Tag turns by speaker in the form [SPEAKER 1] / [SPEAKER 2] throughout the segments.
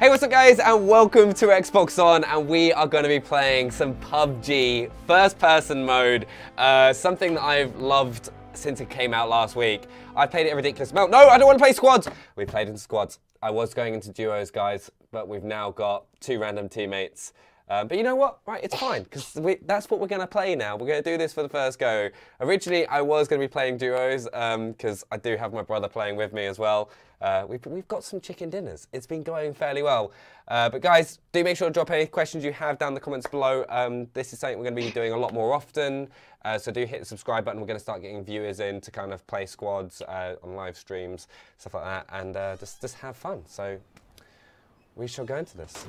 [SPEAKER 1] Hey, what's up guys, and welcome to Xbox On, and we are going to be playing some PUBG first-person mode, uh, something that I've loved since it came out last week. I played it a ridiculous amount. No, I don't want to play squads! We played in squads. I was going into duos, guys, but we've now got two random teammates. Um, but you know what? Right, it's fine, because that's what we're going to play now. We're going to do this for the first go. Originally, I was going to be playing duos, because um, I do have my brother playing with me as well. Uh, we've, we've got some chicken dinners. It's been going fairly well. Uh, but guys, do make sure to drop any questions you have down in the comments below. Um, this is something we're going to be doing a lot more often. Uh, so do hit the subscribe button. We're going to start getting viewers in to kind of play squads uh, on live streams, stuff like that, and uh, just, just have fun. So we shall go into this.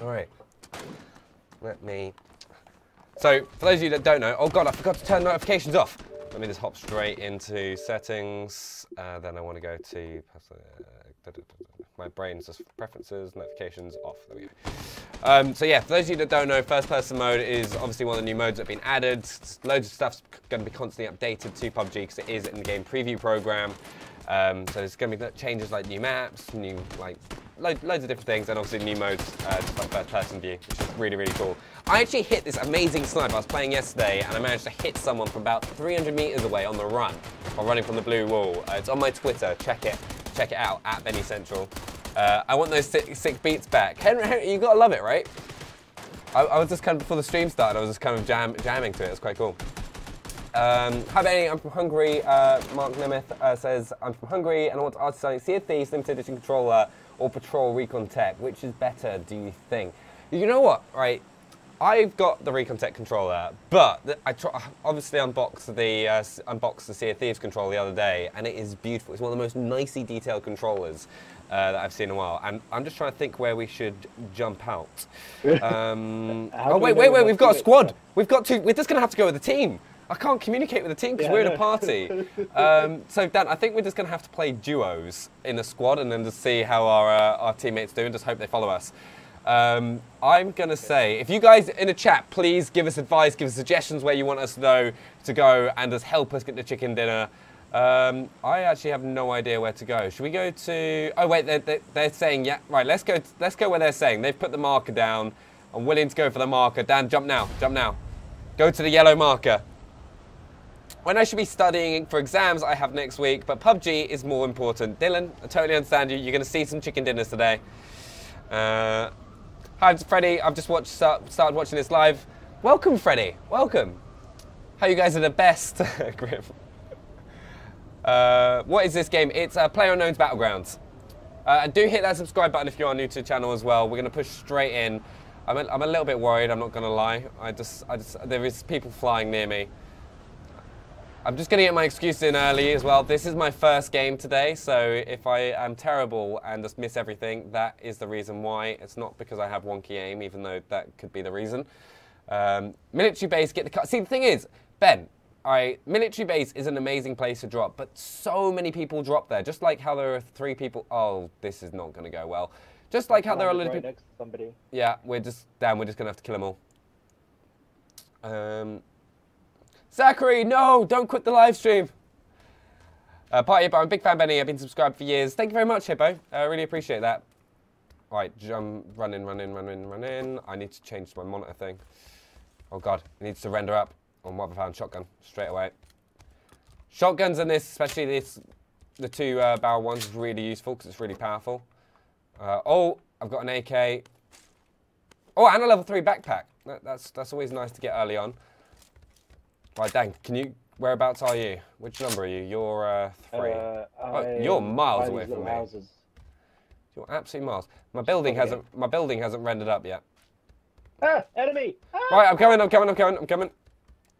[SPEAKER 1] All right. Let me... So, for those of you that don't know, oh god, I forgot to turn notifications off. Let me just hop straight into settings. Uh, then I want to go to... My brain's just preferences, notifications off. There we go. Um, so yeah, for those of you that don't know, first person mode is obviously one of the new modes that have been added. Loads of stuff's going to be constantly updated to PUBG because it is in the game preview program. Um, so there's going to be changes like new maps, new like loads, of different things, and obviously new modes, uh, just like first person view, which is really, really cool. I actually hit this amazing snipe. I was playing yesterday, and I managed to hit someone from about 300 meters away on the run, while running from the blue wall. Uh, it's on my Twitter. Check it. Check it out, at Benny Central. Uh, I want those sick, sick beats back. Henry, Henry, you gotta love it, right? I, I, was just kind of, before the stream started, I was just kind of jam, jamming to it. It's quite cool. Um, hi Benny, I'm from Hungary. Uh, Mark Nemeth uh, says, I'm from Hungary and I want to ask you Sea of Thieves Limited Edition Controller or Patrol Recon Tech? Which is better, do you think? You know what, right? I've got the Recon Tech controller, but I obviously unboxed the uh, unboxed the Sea of Thieves controller the other day, and it is beautiful. It's one of the most nicely detailed controllers uh, that I've seen in a while. And I'm just trying to think where we should jump out. Um, oh wait, wait, wait! We've got a squad. We've got two. We're just gonna have to go with a team. I can't communicate with the team because yeah, we're in a party. um, so Dan, I think we're just going to have to play duos in a squad and then just see how our, uh, our teammates do and just hope they follow us. Um, I'm going to say, if you guys in the chat, please give us advice, give us suggestions where you want us to know to go and just help us get the chicken dinner. Um, I actually have no idea where to go. Should we go to? Oh wait, they're, they're, they're saying yeah. Right, let's go. Let's go where they're saying. They've put the marker down. I'm willing to go for the marker. Dan, jump now. Jump now. Go to the yellow marker when I should be studying for exams I have next week, but PUBG is more important. Dylan, I totally understand you. You're going to see some chicken dinners today. Uh, hi, Freddie. I've just watched start, started watching this live. Welcome, Freddie. Welcome. How you guys are the best, Grim. Uh, what is this game? It's uh, PlayerUnknown's Battlegrounds. Uh, and do hit that subscribe button if you are new to the channel as well. We're going to push straight in. I'm a, I'm a little bit worried, I'm not going to lie. I just, I just, there is people flying near me. I'm just going to get my excuse in early as well. This is my first game today, so if I am terrible and just miss everything, that is the reason why. It's not because I have wonky aim, even though that could be the reason. Um, military base, get the cut. See, the thing is, Ben, right, military base is an amazing place to drop, but so many people drop there. Just like how there are three people. Oh, this is not going to go well. Just like how there are a little right people. somebody. Yeah, we're just damn. We're just going to have to kill them all. Um, Zachary, no, don't quit the live stream. Uh, Party Hippo, I'm a big fan, Benny. I've been subscribed for years. Thank you very much, Hippo. I uh, really appreciate that. Right, jump, run in, run in, run in, run in. I need to change my monitor thing. Oh, God. It needs to render up on what I found. Shotgun, straight away. Shotguns in this, especially this, the two uh, barrel ones, is really useful because it's really powerful. Uh, oh, I've got an AK. Oh, and a level 3 backpack. That, that's, that's always nice to get early on. Right, Dan, can you, whereabouts are you? Which number are you? You're uh, three. Uh, oh, you're miles away from me. Houses. You're absolutely miles. My building hasn't, my building hasn't rendered up yet.
[SPEAKER 2] Ah, enemy! Ah!
[SPEAKER 1] Right, I'm coming, I'm coming, I'm coming, I'm coming.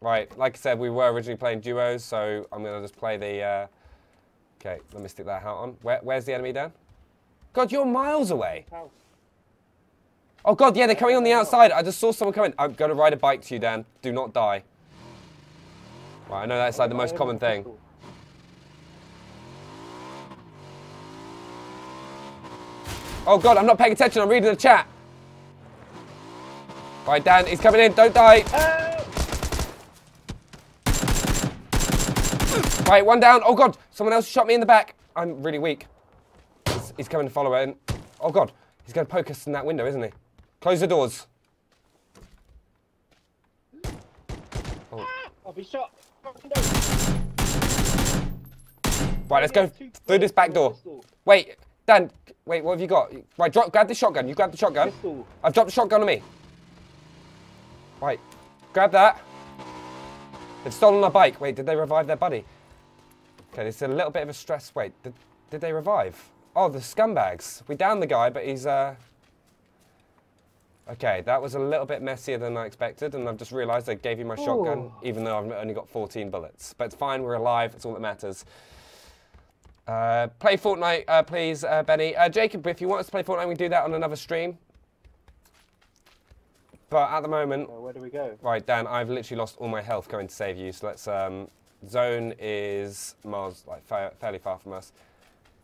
[SPEAKER 1] Right, like I said, we were originally playing duos, so I'm gonna just play the, uh... okay, let me stick that hat on. Where, where's the enemy, Dan? God, you're miles away. House. Oh God, yeah, they're coming on the outside. I just saw someone coming. I'm gonna ride a bike to you, Dan. Do not die. Right, I know that's like the most common thing. Oh god, I'm not paying attention, I'm reading the chat. Right, Dan, he's coming in, don't die. Right, one down. Oh god, someone else shot me in the back. I'm really weak. He's, coming to follow in. Oh god, He's going to poke us in that window, isn't he? Close the doors.
[SPEAKER 2] I'll be shot.
[SPEAKER 1] Right, let's go through this back door. Wait, Dan, wait, what have you got? Right, drop, grab the shotgun. You grab the shotgun.
[SPEAKER 2] Pistol.
[SPEAKER 1] I've dropped the shotgun on me. Right, grab that. They've stolen my bike. Wait, did they revive their buddy? Okay, this is a little bit of a stress. Wait, did, did they revive? Oh, the scumbags. We downed the guy, but he's, uh... Okay, that was a little bit messier than I expected, and I've just realised I gave you my shotgun, even though I've only got 14 bullets. But it's fine, we're alive, it's all that matters. Uh, play Fortnite, uh, please, uh, Benny. Uh, Jacob, if you want us to play Fortnite, we can do that on another stream. But at the moment,
[SPEAKER 2] where do we go?
[SPEAKER 1] right, Dan, I've literally lost all my health going to save you. So let's. Um, zone is miles, like fa- fairly far from us,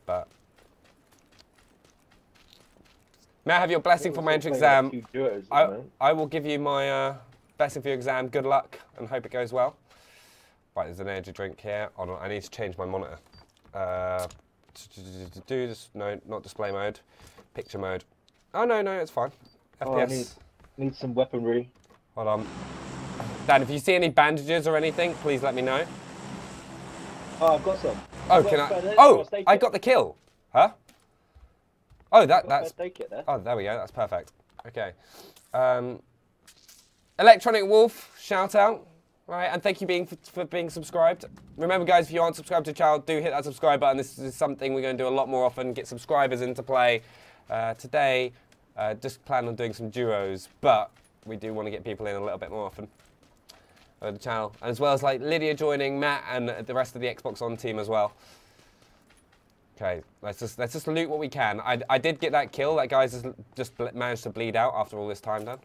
[SPEAKER 1] but. May I have your blessing for my entrance exam? I, I will give you my uh, blessing for your exam. Good luck and hope it goes well. Right, there's an energy drink here. Hold on, I need to change my monitor. Uh, do this? No, not display mode. Picture mode. Oh no, no, it's fine.
[SPEAKER 2] Oh, I
[SPEAKER 1] FPS.
[SPEAKER 2] need, need some weaponry.
[SPEAKER 1] Hold on. Dan, if you see any bandages or anything, please let me know.
[SPEAKER 2] Oh, I've got some.
[SPEAKER 1] Oh,
[SPEAKER 2] I've
[SPEAKER 1] can I? Oh, I got the kill. Huh? Oh, that
[SPEAKER 2] I've got a
[SPEAKER 1] that's.
[SPEAKER 2] There.
[SPEAKER 1] Oh, there we go. That's perfect. Okay. Um, Electronic Wolf, shout out. Right, and thank you being for, for being subscribed. Remember, guys, if you aren't subscribed to the channel, do hit that subscribe button. This is something we're going to do a lot more often. Get subscribers into play. Uh, today, uh, just plan on doing some duos, but we do want to get people in a little bit more often. Uh, the channel, as well as like Lydia joining, Matt, and the rest of the Xbox On team as well. Okay, let's just let's just loot what we can. I, I did get that kill. That guy's just, just managed to bleed out after all this time, Dan.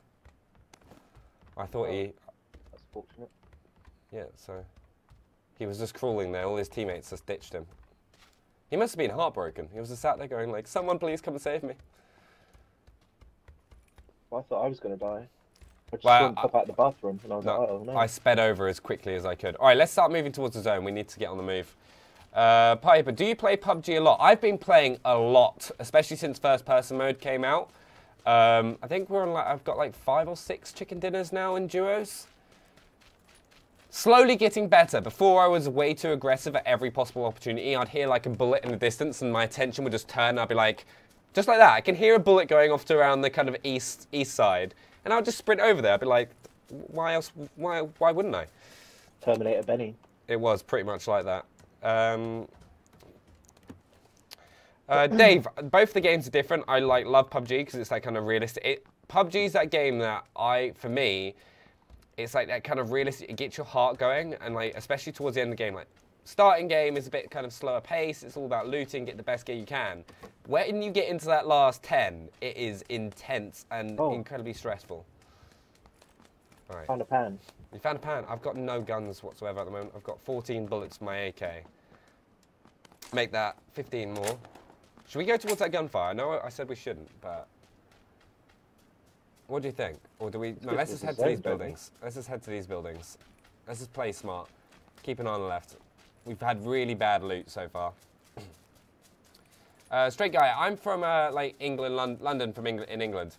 [SPEAKER 1] I thought he,
[SPEAKER 2] That's fortunate.
[SPEAKER 1] yeah. So he was just crawling there. All his teammates just ditched him. He must have been heartbroken. He was just sat there going like, "Someone please come and save me."
[SPEAKER 2] Well, I thought I was going to die. I just
[SPEAKER 1] Well,
[SPEAKER 2] saw him
[SPEAKER 1] I-
[SPEAKER 2] pop out the bathroom, and I was
[SPEAKER 1] No,
[SPEAKER 2] like, oh no.
[SPEAKER 1] I sped over as quickly as I could. All right, let's start moving towards the zone. We need to get on the move. Uh, Piper, do you play PUBG a lot? I've been playing a lot, especially since first-person mode came out. Um, I think we're on like I've got like five or six chicken dinners now in duos. Slowly getting better. Before I was way too aggressive at every possible opportunity. I'd hear like a bullet in the distance, and my attention would just turn. I'd be like, just like that. I can hear a bullet going off to around the kind of east east side, and I would just sprint over there. I'd be like, why else? Why why wouldn't I?
[SPEAKER 2] Terminator Benny.
[SPEAKER 1] It was pretty much like that. Um, uh, Dave, both the games are different. I like love PUBG because it's that kind of realistic. It, PUBG is that game that I, for me, it's like that kind of realistic. It gets your heart going, and like especially towards the end of the game, like starting game is a bit kind of slower pace. It's all about looting, get the best gear you can. When you get into that last ten, it is intense and
[SPEAKER 2] Oh.
[SPEAKER 1] incredibly stressful. All right.
[SPEAKER 2] Found a pan.
[SPEAKER 1] You found a pan. I've got no guns whatsoever at the moment. I've got 14 bullets for my AK. Make that 15 more. Should we go towards that gunfire? I know I said we shouldn't, but what do you think? Or do we? No, let's just head to these
[SPEAKER 2] zone, don't we?
[SPEAKER 1] buildings. Let's just head to these buildings. Let's just play smart. Keep an eye on the left. We've had really bad loot so far. uh, straight guy. I'm from uh, like England, Lon- London, from England in England.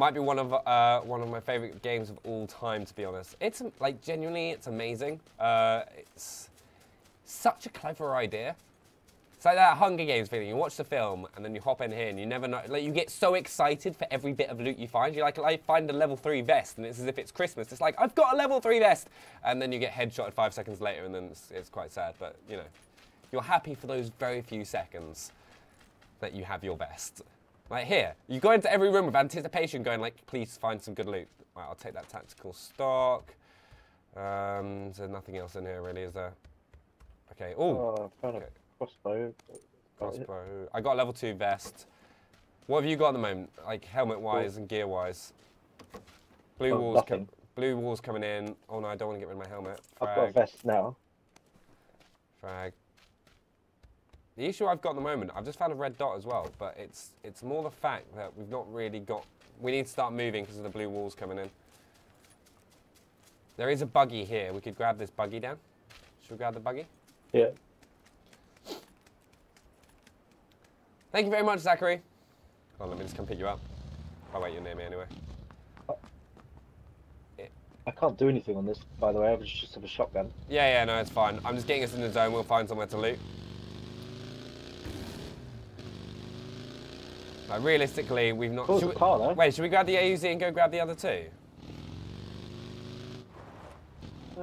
[SPEAKER 1] Might be one of uh, one of my favorite games of all time, to be honest. It's like genuinely, it's amazing. Uh, it's such a clever idea. It's like that Hunger Games feeling. You watch the film and then you hop in here and you never know. Like you get so excited for every bit of loot you find. You like, like find a level three vest and it's as if it's Christmas. It's like I've got a level three vest, and then you get headshotted five seconds later and then it's, it's quite sad. But you know, you're happy for those very few seconds that you have your vest. Like here, you go into every room with anticipation, going like, please find some good loot. Right, I'll take that tactical stock. Um, there's nothing else in here really, is there? Okay. Ooh,
[SPEAKER 2] Oh, I
[SPEAKER 1] Okay.
[SPEAKER 2] crossbow.
[SPEAKER 1] Crossbow. I got a level two vest. What have you got at the moment, like helmet wise and gear wise? Blue
[SPEAKER 2] Oh,
[SPEAKER 1] walls, com- blue walls coming in. Oh no, I don't want to get rid of my helmet.
[SPEAKER 2] I've got a vest now.
[SPEAKER 1] frag. The issue I've got at the moment, I've just found a red dot as well, but it's it's more the fact that we've not really got. We need to start moving because of the blue walls coming in. There is a buggy here. We could grab this buggy down. Should we grab the buggy?
[SPEAKER 2] Yeah.
[SPEAKER 1] Thank you very much, Zachary. Oh, let me just come pick you up. Oh wait, you're near me anyway.
[SPEAKER 2] I can't do anything on this, by the way. I just have a shotgun.
[SPEAKER 1] Yeah, yeah, no, it's fine. I'm just getting us in the zone. We'll find somewhere to loot. Like, realistically, we've not. Should we- wait, should we grab the UAZ and go grab the other two?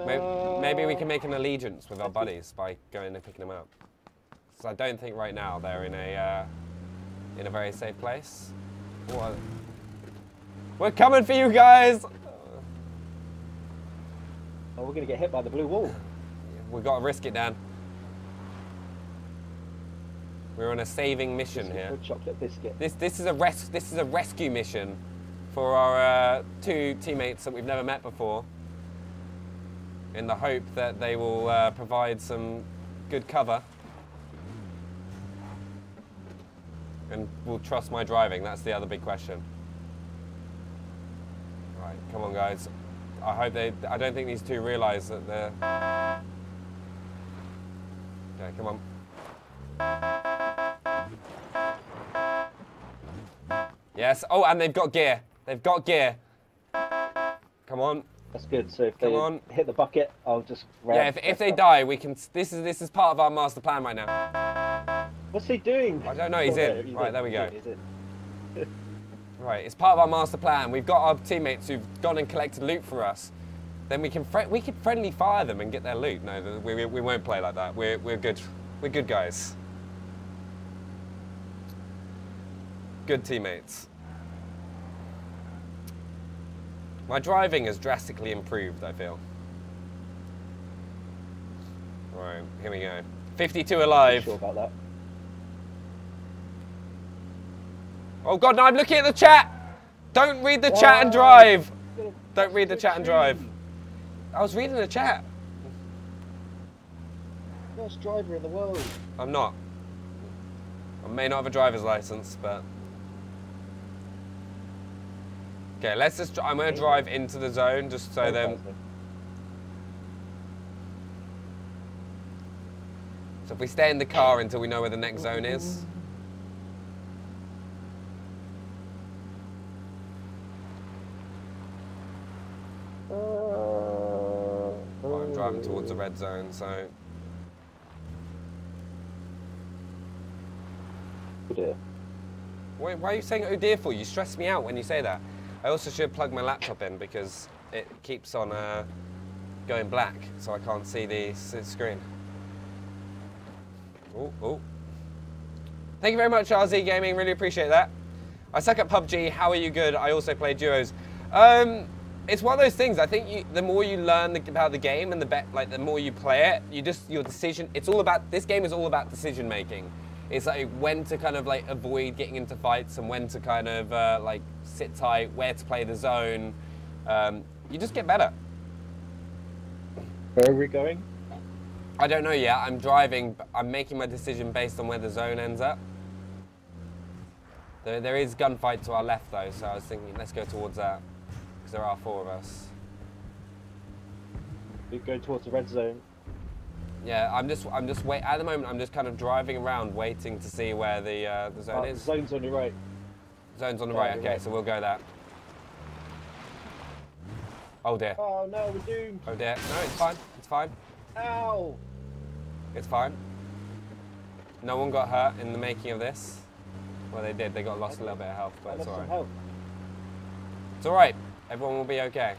[SPEAKER 1] Maybe, maybe we can make an allegiance with our buddies by going and picking them up. So I don't think right now they're in a uh, in a very safe place. What? We're coming for you guys.
[SPEAKER 2] Oh, we're gonna get hit by the blue wall.
[SPEAKER 1] We've got to risk it, Dan. We're on a saving mission here.
[SPEAKER 2] Chocolate biscuit.
[SPEAKER 1] This this is a res- this is a rescue mission for our uh, two teammates that we've never met before. In the hope that they will uh, provide some good cover. And will trust my driving. That's the other big question. Right, come on, guys. I hope they. I don't think these two realise that they're. Okay, come on. Yes. Oh, and they've got gear. They've got gear. Come on.
[SPEAKER 2] That's good. So if
[SPEAKER 1] Come
[SPEAKER 2] they
[SPEAKER 1] on.
[SPEAKER 2] hit the bucket, I'll just.
[SPEAKER 1] Yeah. If, if they die, we can. This is this is part of our master plan right now.
[SPEAKER 2] What's he doing?
[SPEAKER 1] I don't know, he's in. Right, there we go.
[SPEAKER 2] he's in.
[SPEAKER 1] Right. It's part of our master plan. We've got our teammates who've gone and collected loot for us. Then we can we can friendly fire them and get their loot. No, we, we, we won't play like that. We're we're good. We're good guys. Good teammates. My driving has drastically improved, I feel. Right, here we go. 52 alive.
[SPEAKER 2] Sure about that.
[SPEAKER 1] Oh god, no, I'm looking at the chat! Don't read the chat and drive! Don't read the chat and drive. I was reading the chat.
[SPEAKER 2] Best driver in the world.
[SPEAKER 1] I'm not. I may not have a driver's license, but. Okay, let's just. I'm gonna drive into the zone just so then. So if we stay in the car until we know where the next zone is. Well, I'm driving towards the red zone, so.
[SPEAKER 2] Oh dear.
[SPEAKER 1] Why, why are you saying oh dear for? You stress me out when you say that. I also should plug my laptop in because it keeps on uh, going black, so I can't see the screen. Oh, oh. Thank you very much, RZ Gaming. Really appreciate that. I suck at PUBG. How are you good? I also play duos. Um, it's one of those things. I think you, the more you learn the, about the game and the bet, like the more you play it, you just your decision. It's all about this game is all about decision making. It's like when to kind of like avoid getting into fights and when to kind of uh, like sit tight, where to play the zone. Um, you just get better.
[SPEAKER 2] Where are we going?
[SPEAKER 1] I don't know yet. I'm driving. but I'm making my decision based on where the zone ends up. There, there is gunfight to our left though, so I was thinking let's go towards that because there are four of us.
[SPEAKER 2] We go towards the red zone.
[SPEAKER 1] Yeah, I'm just, I'm just wait. At the moment, I'm just kind of driving around, waiting to see where the uh, the zone
[SPEAKER 2] the
[SPEAKER 1] is.
[SPEAKER 2] zone's on your right.
[SPEAKER 1] Zone's on the right. Okay,
[SPEAKER 2] right.
[SPEAKER 1] so we'll go that. Oh dear.
[SPEAKER 2] Oh no, we're doomed.
[SPEAKER 1] Oh dear. No, it's fine. It's fine.
[SPEAKER 2] Ow!
[SPEAKER 1] It's fine. No one got hurt in the making of this. Well, they did. They got lost a little bit of health, but it's alright. It's alright. Everyone will be okay.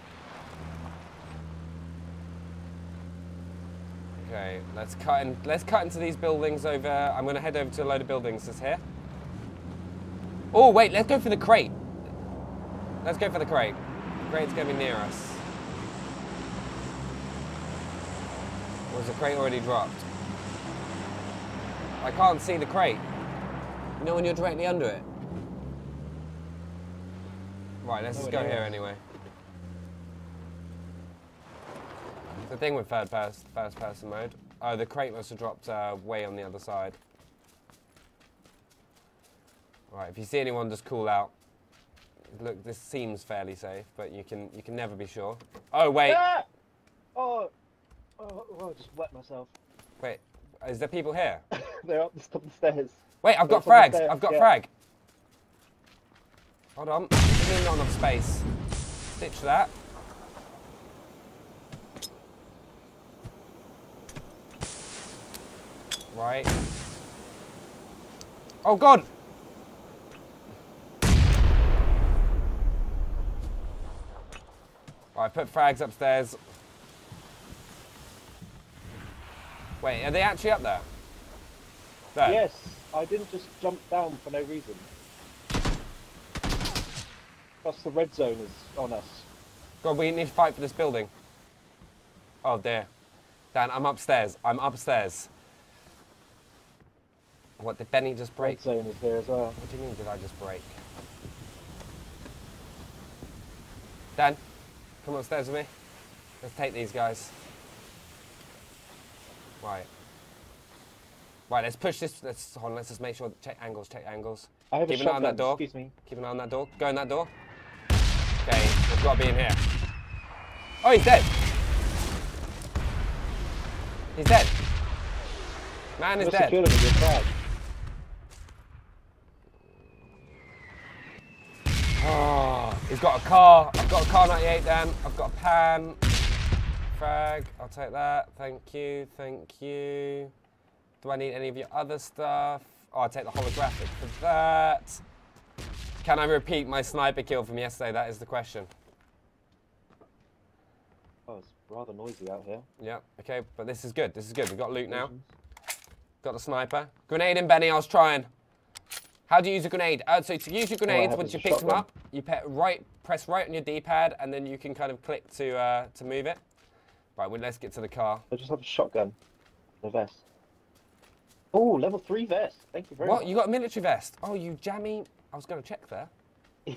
[SPEAKER 1] Okay, let's cut in, let's cut into these buildings over. I'm gonna head over to a load of buildings that's here. Oh wait, let's go for the crate. Let's go for the crate. The crate's gonna be near us. Or was the crate already dropped? I can't see the crate. You know when you're directly under it? Right, let's just go here anyway. The thing with third person, first person mode. Oh, the crate must have dropped uh, way on the other side. Right, if you see anyone, just call out. Look, this seems fairly safe, but you can you can never be sure. Oh wait,
[SPEAKER 2] Ah! Oh, oh, oh, I just wet myself.
[SPEAKER 1] wait, is there people here?
[SPEAKER 2] They're up the top of the stairs.
[SPEAKER 1] Wait, I've got
[SPEAKER 2] They're
[SPEAKER 1] frags. I've got
[SPEAKER 2] yeah.
[SPEAKER 1] frag. Hold on. Me not enough space. Stitch that. Right. Oh god! Alright, put frags upstairs. Wait, are they actually up there? There.
[SPEAKER 2] Yes, I didn't just jump down for no reason. Plus the red zone is on us.
[SPEAKER 1] God, we need to fight for this building. Oh dear. Dan, I'm upstairs. I'm upstairs. What, did Benny just break?
[SPEAKER 2] Zone is there as well.
[SPEAKER 1] What do you mean, did I just break? Dan, come upstairs with me. Let's take these guys. Right. Right, let's push this. Let's, hold on, let's just make sure, check angles, check angles.
[SPEAKER 2] I have
[SPEAKER 1] Keep
[SPEAKER 2] a
[SPEAKER 1] an eye on that door.
[SPEAKER 2] Excuse me.
[SPEAKER 1] Keep an eye on that door. Go in that door. Okay, we've got to be in here. Oh, he's dead. He's dead. Man is dead.
[SPEAKER 2] secure him with your flag.
[SPEAKER 1] Oh, he's got a car. I've got a Kar 98 then. I've got a pan. Frag. I'll take that. Thank you. Thank you. Do I need any of your other stuff? Oh, I'll take the holographic for that. Can I repeat my sniper kill from yesterday? That is the question.
[SPEAKER 2] Oh, it's rather noisy out here.
[SPEAKER 1] Yeah, okay, but this is good. This is good. We've got loot now. Got the sniper. Grenade in, Benny. I was trying. How do you use a grenade? Uh, so to use your grenades, once you pick them up, you right, press right on your D-pad, and then you can kind of click to uh, to move it. Right, well, let's get to the car.
[SPEAKER 2] I just have a shotgun. A vest. Oh, level 3 vest. Thank you very
[SPEAKER 1] What?
[SPEAKER 2] much.
[SPEAKER 1] You got a military vest? Oh, you jammy. I was going to check there.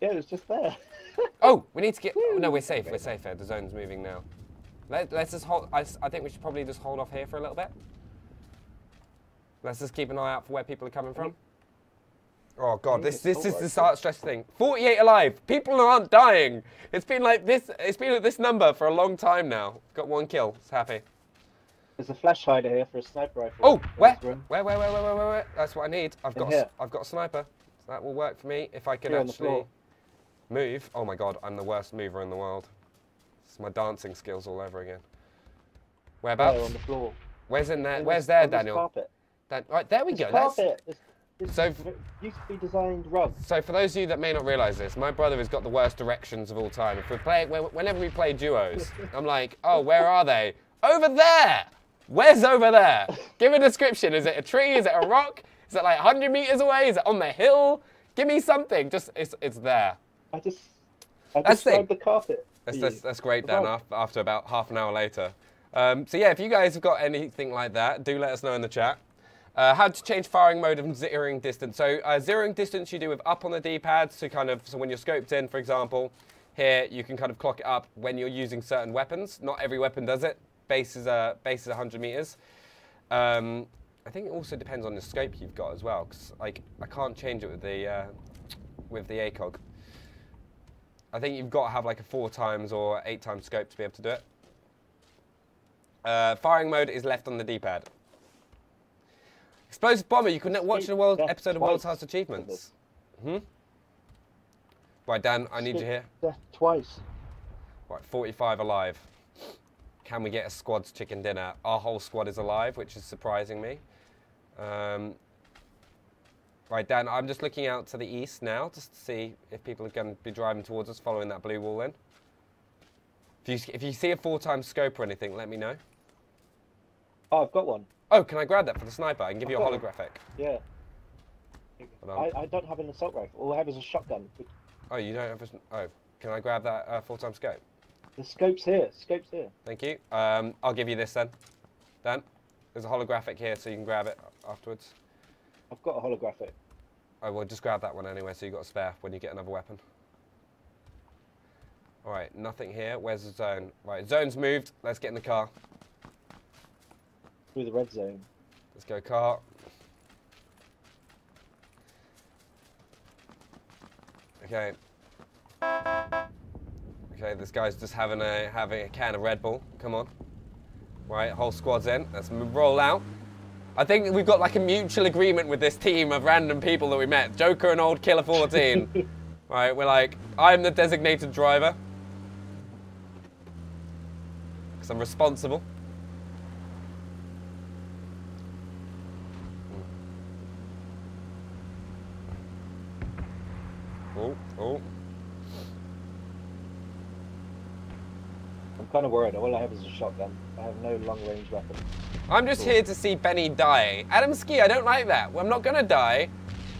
[SPEAKER 2] Yeah, it was just there.
[SPEAKER 1] Oh, we need to get. oh, no, we're safe. We're safe here. The zone's moving now. Let, let's just hold. I think we should probably just hold off here for a little bit. Let's just keep an eye out for where people are coming from. Oh god, this this oh, is the start stress thing. 48 alive. People aren't dying. It's been like this. It's been at this number for a long time now. Got one kill. It's happy.
[SPEAKER 2] There's a flash hider here for a sniper rifle.
[SPEAKER 1] Oh, where? Where, where, where, where, where, where, where? That's what I need. I've got, a. I've got a sniper. That will work for me if I can
[SPEAKER 2] Here
[SPEAKER 1] actually move. Oh my god, I'm the worst mover in the world. It's my dancing skills all over again.
[SPEAKER 2] There
[SPEAKER 1] Whereabouts?
[SPEAKER 2] Oh, on the floor.
[SPEAKER 1] Where's in there? Where's there, Daniel?
[SPEAKER 2] Carpet.
[SPEAKER 1] Dan- right, there we
[SPEAKER 2] This
[SPEAKER 1] go. That's,
[SPEAKER 2] carpet. This
[SPEAKER 1] So-
[SPEAKER 2] used to be designed rug.
[SPEAKER 1] so for those of you that may not realise this, my brother has got the worst directions of all time. If we play, whenever we play duos, I'm like, oh, where are they? Over there. Where's over there? Give a description. Is it a tree? Is it a rock? Is it like 100 meters away? Is it on the hill? Give me something. Just it's it's there.
[SPEAKER 2] I just. I
[SPEAKER 1] That's the-
[SPEAKER 2] described the carpet.
[SPEAKER 1] That's that's, that's great, Dan. After, after about half an hour later. Um, so yeah, if you guys have got anything like that, do let us know in the chat. Uh, how to change firing mode and zeroing distance. So uh, zeroing distance you do with up on the D-pad. So kind of so when you're scoped in, for example, here you can kind of clock it up when you're using certain weapons. Not every weapon does it. Base is uh, base is 100 meters. Um, I think it also depends on the scope you've got as well. Because like I can't change it with the uh, with the ACOG. I think you've got to have like a four times or eight times scope to be able to do it. Uh, firing mode is left on the D-pad. Explosive bomber. You can watch the world episode of World's House Achievements. Hmm. Right, Dan. I need you here.
[SPEAKER 2] Death twice.
[SPEAKER 1] Right, 45 alive. Can we get a squad's chicken dinner? Our whole squad is alive, which is surprising me. Um, right, Dan, I'm just looking out to the east now, just to see if people are going to be driving towards us, following that blue wall in. If you, if you see a four-time scope or anything, let me know.
[SPEAKER 2] Oh, I've got one.
[SPEAKER 1] Oh, can I grab that for the sniper? I can give you a holographic.
[SPEAKER 2] Yeah. I, I don't have an assault rifle. All I have is a shotgun.
[SPEAKER 1] Oh, you don't have a... Oh, can I grab that uh, four-time scope?
[SPEAKER 2] The scope's here. Scope's here.
[SPEAKER 1] Thank you. Um, I'll give you this then. Dan, there's a holographic here, so you can grab it afterwards.
[SPEAKER 2] I've got a holographic.
[SPEAKER 1] Oh, well, just grab that one anyway, so you've got a spare when you get another weapon. All right, nothing here. Where's the zone? Right, zone's moved. Let's get in the car.
[SPEAKER 2] Through the red zone.
[SPEAKER 1] Let's go car. Okay. Okay, this guy's just having a having a can of Red Bull. Come on. Right, whole squad's in. Let's roll out. I think we've got like a mutual agreement with this team of random people that we met. Joker and old Killer 14. right, we're like, I'm the designated driver. Because I'm responsible. Oh, oh.
[SPEAKER 2] I'm kind of worried. All I have is a shotgun. I have no long-range weapon.
[SPEAKER 1] I'm just here to see Benny die. Adam Ski, I don't like that. I'm not gonna die.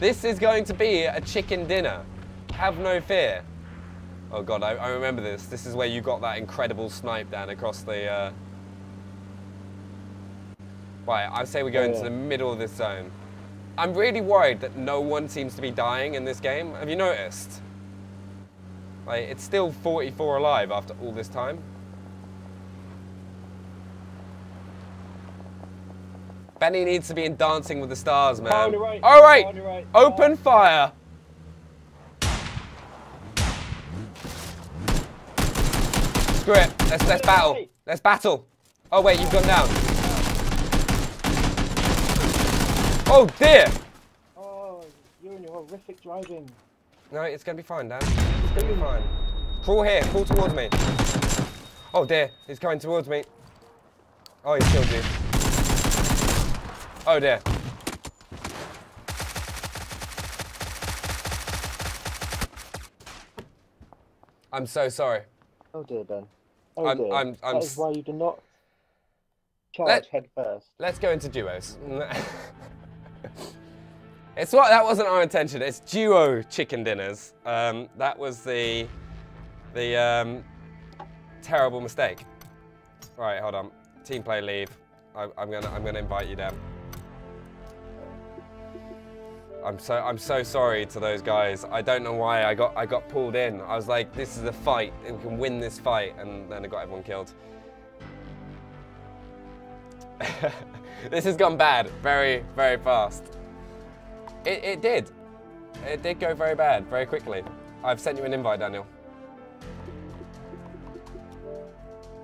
[SPEAKER 1] This is going to be a chicken dinner. Have no fear. Oh god, I, I remember this. This is where you got that incredible snipe down across the... Uh... Right, I say we go
[SPEAKER 2] Oh,
[SPEAKER 1] into
[SPEAKER 2] yeah.
[SPEAKER 1] the middle of this zone. I'm really worried that no one seems to be dying in this game. Have you noticed? Like, it's still 44 alive after all this time. Benny needs to be in Dancing with the Stars, man.
[SPEAKER 2] The right,
[SPEAKER 1] All right,
[SPEAKER 2] the right.
[SPEAKER 1] open fire. Screw it. Let's let's battle. Let's battle. Oh wait, you've gone down. Oh dear.
[SPEAKER 2] Oh, you're in your horrific driving.
[SPEAKER 1] No, it's gonna be fine, Dan. It's gonna be fine. Crawl here. Crawl towards me. Oh dear, he's coming towards me. Oh, he's killed you. Oh dear. I'm so sorry.
[SPEAKER 2] Oh dear, Ben. Oh
[SPEAKER 1] I'm-
[SPEAKER 2] dear.
[SPEAKER 1] I'm- I'm
[SPEAKER 2] that is why you do not charge
[SPEAKER 1] Let-
[SPEAKER 2] head first.
[SPEAKER 1] Let's go into duos. it's what that wasn't our intention. It's duo chicken dinners. Um, that was the the um, terrible mistake. Right, hold on. Team play leave. I, I'm gonna I'm gonna invite you down. I'm so I'm so sorry to those guys. I don't know why I got I got pulled in. I was like, this is a fight. We can win this fight, and then I got everyone killed. this has gone bad very, very fast. It, it did. It did go very bad very quickly. I've sent you an invite, Daniel.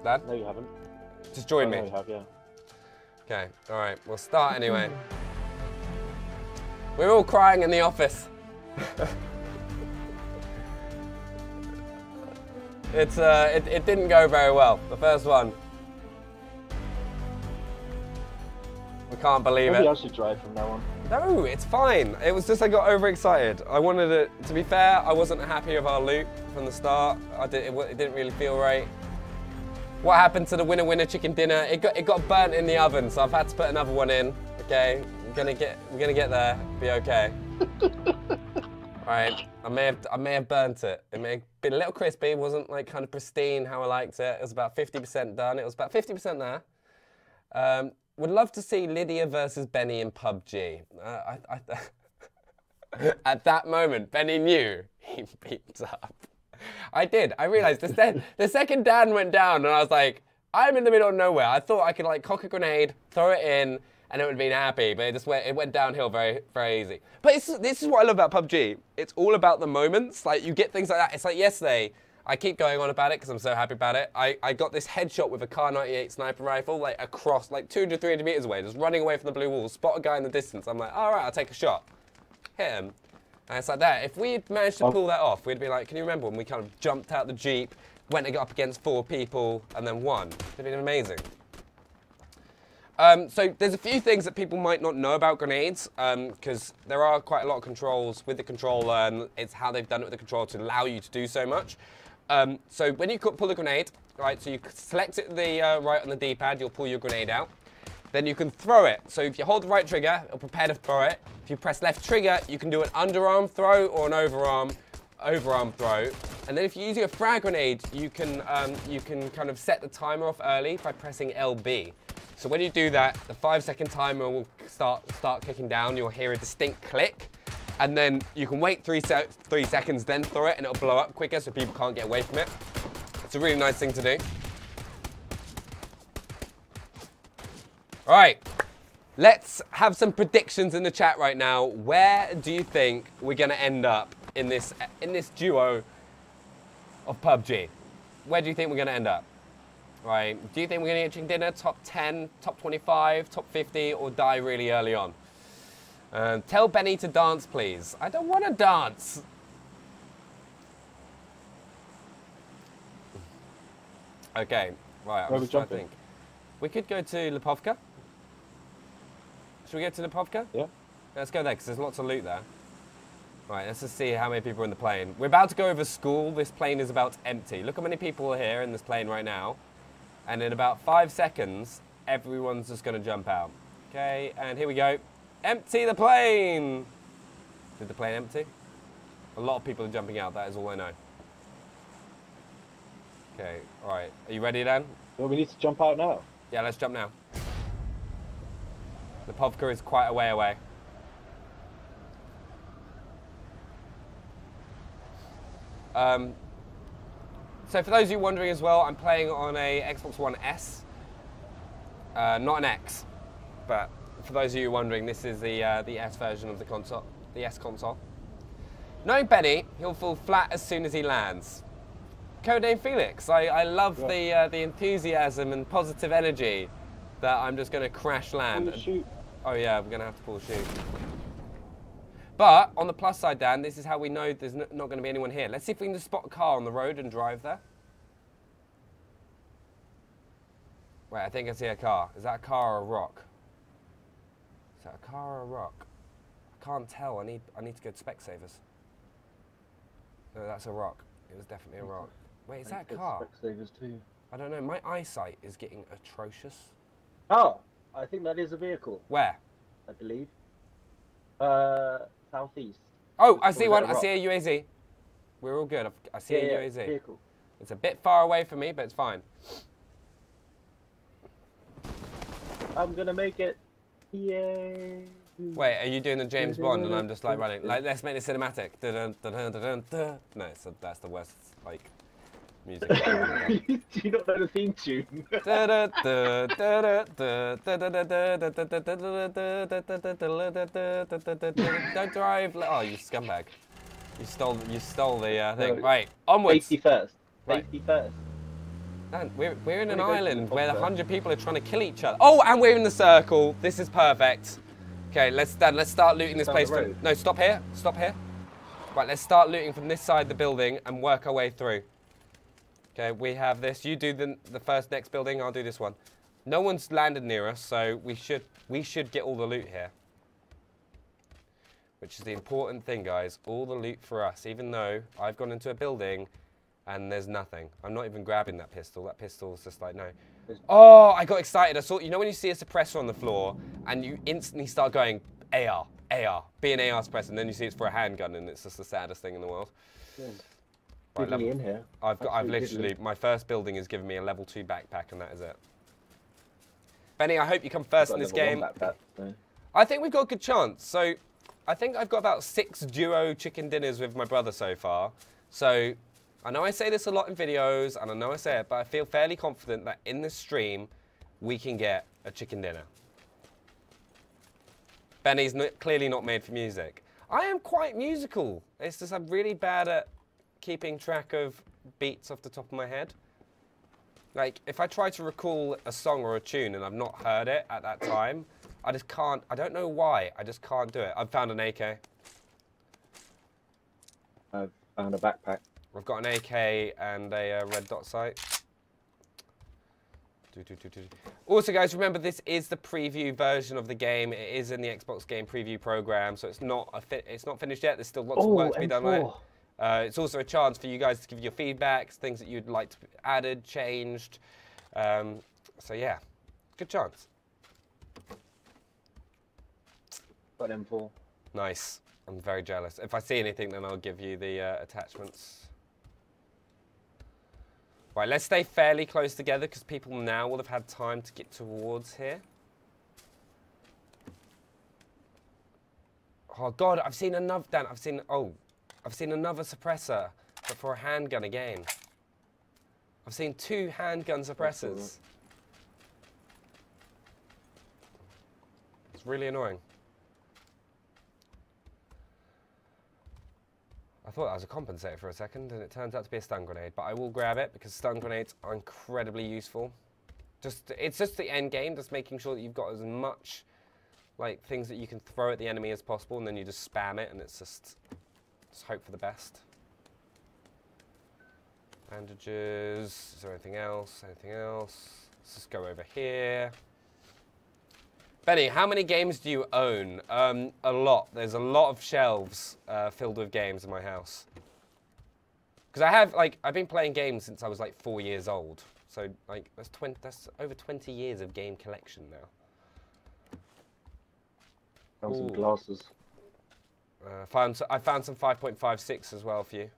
[SPEAKER 1] Dad,
[SPEAKER 2] No, you haven't.
[SPEAKER 1] just join
[SPEAKER 2] oh,
[SPEAKER 1] me.
[SPEAKER 2] No, you have, yeah.
[SPEAKER 1] Okay, all right, we'll start anyway. We're all crying in the office. it's uh, it, it didn't go very well. The first one. We can't believe
[SPEAKER 2] Maybe
[SPEAKER 1] it.
[SPEAKER 2] I should drive from now on.
[SPEAKER 1] No, it's fine. It was just I got overexcited. I wanted it. To be fair, I wasn't happy with our loop from the start. I did, it, it didn't really feel right. What happened to the winner winner chicken dinner? It got it got burnt in the oven, so I've had to put another one in. Okay, we're gonna get we're gonna get there. Be okay. All right, I may have I may have burnt it. It may have been a little crispy. It wasn't like kind of pristine how I liked it. It was about 50% done. It was about 50% there. Um, would love to see Lydia versus Benny in PUBG. Uh, I, I, at that moment, Benny knew he beat up. I did. I realized the, se- the second Dan went down, and I was like, I'm in the middle of nowhere. I thought I could like cock a grenade, throw it in, and it would have been happy. But it just went. It went downhill very, very easy. But this is what I love about PUBG. It's all about the moments. Like you get things like that. It's like yesterday. I keep going on about it because I'm so happy about it. I, I got this headshot with a Kar 98 sniper rifle, like across, like 200, 300 meters away, just running away from the blue wall, spot a guy in the distance. I'm like, all right, I'll take a shot. Hit him. And it's like that. If we had managed to
[SPEAKER 2] Oh.
[SPEAKER 1] pull that off, we'd be like, can you remember when we kind of jumped out the Jeep, went up against four people, and then won? It'd been amazing. Um, so there's a few things that people might not know about grenades because there are quite a lot of controls with the controller and it's how they've done it with the controller to allow you to do so much. Um, so when you pull the grenade, right, so you select it the uh, right on the D-pad, you'll pull your grenade out. Then you can throw it. So if you hold the right trigger, it'll prepare to throw it. If you press left trigger, you can do an underarm throw or an overarm overarm throw. And then if you're using a frag grenade, you can um, you can kind of set the timer off early by pressing LB. So when you do that, the five second timer will start start kicking down. You'll hear a distinct click. And then you can wait three, se- three seconds, then throw it, and it'll blow up quicker so people can't get away from it. It's a really nice thing to do. All right, let's have some predictions in the chat right now. Where do you think we're gonna end up in this in this duo of PUBG? Where do you think we're gonna end up? Right. Do you think we're going to get chicken dinner? Top 10, top 25, top 50, or die really early on? Uh, tell Benny to dance, please. I don't want to dance. Okay. Right. I'm
[SPEAKER 2] Where are we
[SPEAKER 1] just trying to
[SPEAKER 2] jumping?
[SPEAKER 1] think. We could go to Lipovka. Should we go to Lipovka?
[SPEAKER 2] Yeah.
[SPEAKER 1] Let's go there because there's lots of loot there. Right, let's just see how many people are in the plane. We're about to go over school. This plane is about empty. Look how many people are here in this plane right now. And in about five seconds, everyone's just going to jump out. Okay, and here we go. Empty the plane! Did the plane empty? A lot of people are jumping out, that is all I know. Okay, alright. Are you ready then?
[SPEAKER 2] Well, we need to jump out now.
[SPEAKER 1] Yeah, let's jump now. Lipovka is quite a way away. Um, so for those of you wondering as well, I'm playing on a Xbox One S, uh, not an X, but for those of you wondering, this is the uh, the S version of the console, the S console. Knowing Benny, he'll fall flat as soon as he lands. Codename Felix. I, I love
[SPEAKER 2] Yeah.
[SPEAKER 1] the uh, the enthusiasm and positive energy that I'm just going to crash land.
[SPEAKER 2] Oh.
[SPEAKER 1] Oh yeah, we're gonna have to pull shoot. But on the plus side, Dan, this is how we know there's not going to be anyone here. Let's see if we can just spot a car on the road and drive there. Wait, I think I see a car. Is that a car or a rock? Is that a car or a rock? I can't tell. I need I need to go to Specsavers. No, that's a rock. It was definitely a rock. Wait, is that a car?
[SPEAKER 2] Specsavers too.
[SPEAKER 1] I don't know. My eyesight is getting atrocious.
[SPEAKER 2] Oh, I think that is a vehicle.
[SPEAKER 1] Where?
[SPEAKER 2] I believe. Uh, southeast.
[SPEAKER 1] Oh, I see one.
[SPEAKER 2] Uh,
[SPEAKER 1] I see a UAZ. We're all good. I've- I see
[SPEAKER 2] yeah,
[SPEAKER 1] a
[SPEAKER 2] yeah,
[SPEAKER 1] UAZ.
[SPEAKER 2] vehicle.
[SPEAKER 1] It's a bit far away from me, but it's fine.
[SPEAKER 2] I'm gonna make it. Yay.
[SPEAKER 1] Wait, are you doing the James Bond and I'm just like running? Like, let's make it cinematic. Dun, dun, dun. No, so that's the worst like music.
[SPEAKER 2] Do you not know the theme tune?
[SPEAKER 1] Don't drive. Oh, you scumbag! You stole. You stole the uh, thing.
[SPEAKER 2] No.
[SPEAKER 1] Right, onwards.
[SPEAKER 2] Safety first.
[SPEAKER 1] Right.
[SPEAKER 2] Safety first.
[SPEAKER 1] Man, we're, we're in an island where 100 people are trying to kill each other. Oh, and we're in the circle. This is perfect. Okay, let's Dan, let's start looting this place. From, no, stop here. Stop here. Right, let's start looting from this side of the building and work our way through. Okay, we have this. You do the the first next building. I'll do this one. No one's landed near us, so we should we should get all the loot here. Which is the important thing, guys. All the loot for us, even though I've gone into a building and there's nothing. I'm not even grabbing that pistol. That pistol is just like, no. Oh, I got excited. I saw, you know, when you see a suppressor on the floor and you instantly start going, AR, AR, be an AR suppressor, and then you see it's for a handgun and it's just the saddest thing in the world. Right, level-
[SPEAKER 2] in here.
[SPEAKER 1] I've got, I've literally, my first building has given me a level two backpack and that is it. Benny, I hope you come first in this game.
[SPEAKER 2] backpack, so.
[SPEAKER 1] I think we've got a good chance. So I think I've got about six duo chicken dinners with my brother so far. So I know I say this a lot in videos and I know I say it, but I feel fairly confident that in this stream we can get a chicken dinner. Benny's clearly not made for music. I am quite musical. It's just I'm really bad at keeping track of beats off the top of my head. Like, if I try to recall a song or a tune and I've not heard it at that time, I just can't. I don't know why. I just can't do it. I've found an AK.
[SPEAKER 2] I've found a backpack.
[SPEAKER 1] We've got an AK and a uh, red dot sight. Also, guys, remember this is the preview version of the game. It is in the Xbox Game Preview program, so it's not a fi- it's not finished yet. There's still lots of work to be done on it.
[SPEAKER 2] M4.
[SPEAKER 1] Uh, it's also a chance for you guys to give your feedback, things that you'd like to be added, changed. Um, so yeah, good chance.
[SPEAKER 2] Got M4.
[SPEAKER 1] Nice. I'm very jealous. If I see anything, then I'll give you the uh, attachments. Right, let's stay fairly close together because people now will have had time to get towards here. Oh God, I've seen another. Dan, I've seen. Oh, I've seen another suppressor, but for a handgun again. I've seen two handgun suppressors. It's really annoying. I thought that was a compensator for a second, and it turns out to be a stun grenade. But I will grab it because stun grenades are incredibly useful. Just it's just the end game, just making sure that you've got as much like things that you can throw at the enemy as possible, and then you just spam it, and it's just just hope for the best. Bandages. Is there anything else? Anything else? Let's just go over here. Benny, how many games do you own? Um, a lot. There's a lot of shelves uh, filled with games in my house. Because I have, like, I've been playing games since I was like four years old. So, like, that's 20, that's over 20 years of game collection now.
[SPEAKER 2] Found some glasses.
[SPEAKER 1] Uh, found, I found some 5.56 as well for you.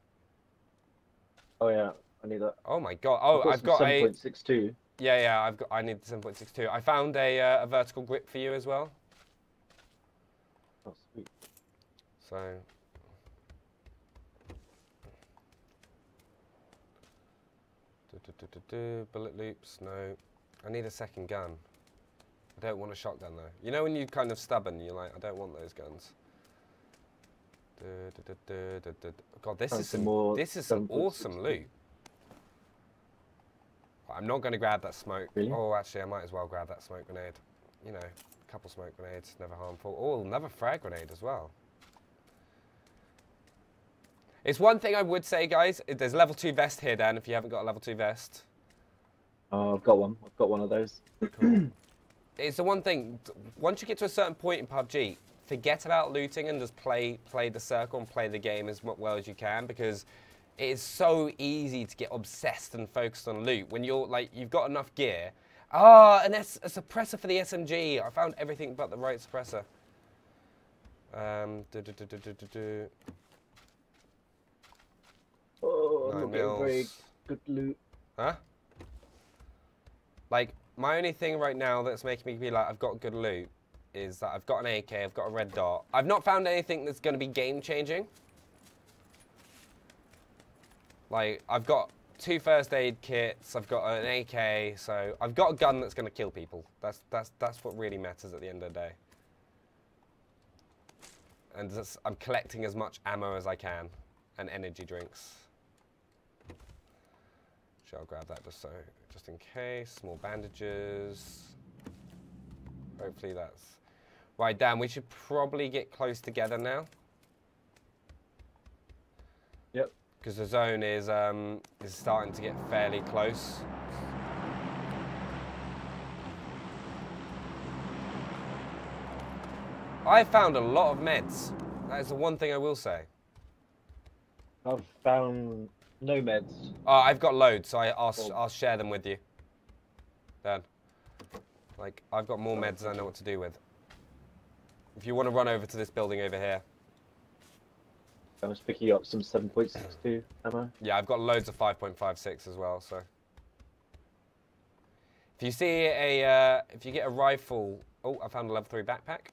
[SPEAKER 2] Oh yeah, I need that.
[SPEAKER 1] Oh my god. Oh, I've got a.
[SPEAKER 2] 7.62.
[SPEAKER 1] Yeah, yeah. I've got. I need the 7.62. I found a, uh, a vertical grip for you as well.
[SPEAKER 2] Oh sweet.
[SPEAKER 1] So. Du- du- du- du- du, Bullet loops, no. I need a second gun. I don't want a shotgun though. You know when you're kind of stubborn, you're like, I don't want those guns. Du- du- du- du- du- du- du. God, this is
[SPEAKER 2] some more
[SPEAKER 1] this is some awesome loot. I'm not going to grab that smoke.
[SPEAKER 2] Really?
[SPEAKER 1] Oh, actually, I might as well grab that smoke grenade. You know, a couple smoke grenades, never harmful. Oh, another frag grenade as well. It's one thing I would say, guys. There's level two vest here, Dan. If you haven't got a level two vest,
[SPEAKER 2] Oh, I've got one. I've got one of those.
[SPEAKER 1] it's the one thing. Once you get to a certain point in PUBG, forget about looting and just play play the circle and play the game as well as you can because it is so easy to get obsessed and focused on loot when you're like you've got enough gear. Ah, and S- a suppressor for the SMG. I found everything but the right suppressor. Um, do, do, do, do, do, do, do.
[SPEAKER 2] Oh, I'm not getting very good loot.
[SPEAKER 1] Huh? Like, my only thing right now that's making me be like, I've got good loot is that I've got an AK, I've got a red dot. I've not found anything that's going to be game changing. Like, I've got two first aid kits, I've got an AK, so I've got a gun that's going to kill people. That's, that's, that's what really matters at the end of the day. And I'm collecting as much ammo as I can and energy drinks. Sure, I'll grab that just so, just in case. Small bandages. Hopefully that's right. Dan, we should probably get close together now
[SPEAKER 2] Yep.
[SPEAKER 1] because the zone is um, is starting to get fairly close. I found a lot of meds. That is the one thing I will say.
[SPEAKER 2] I've found no meds.
[SPEAKER 1] Oh, I've got loads, so I, I'll, s-
[SPEAKER 2] Cool.
[SPEAKER 1] I'll share them with you. Dan. Like, I've got more meds than I know what to do with. If you want to run over to this building over here.
[SPEAKER 2] I was picking up some 7.62 ammo.
[SPEAKER 1] Yeah, I've got loads of 5.56 as well, so. If you see a, uh, if you get a rifle, oh, I found a level 3 backpack.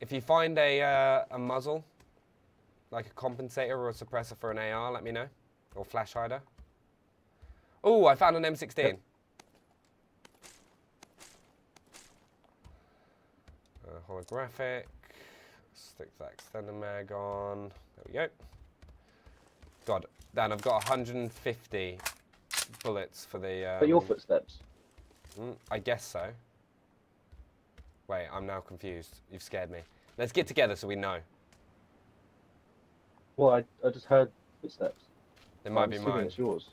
[SPEAKER 1] If you find a, uh, a muzzle, like a compensator or a suppressor for an AR, let me know. Or flash hider. Oh, I found an M16.
[SPEAKER 2] Yep.
[SPEAKER 1] Uh, holographic. Stick that extender mag on. There we go. God, Dan, I've got 150 bullets for the. Um,
[SPEAKER 2] But your footsteps.
[SPEAKER 1] Mm, I guess so. Wait, I'm now confused. You've scared me. Let's get together so we know.
[SPEAKER 2] Well, I, I just heard footsteps.
[SPEAKER 1] It might
[SPEAKER 2] I'm
[SPEAKER 1] be mine.
[SPEAKER 2] It's yours.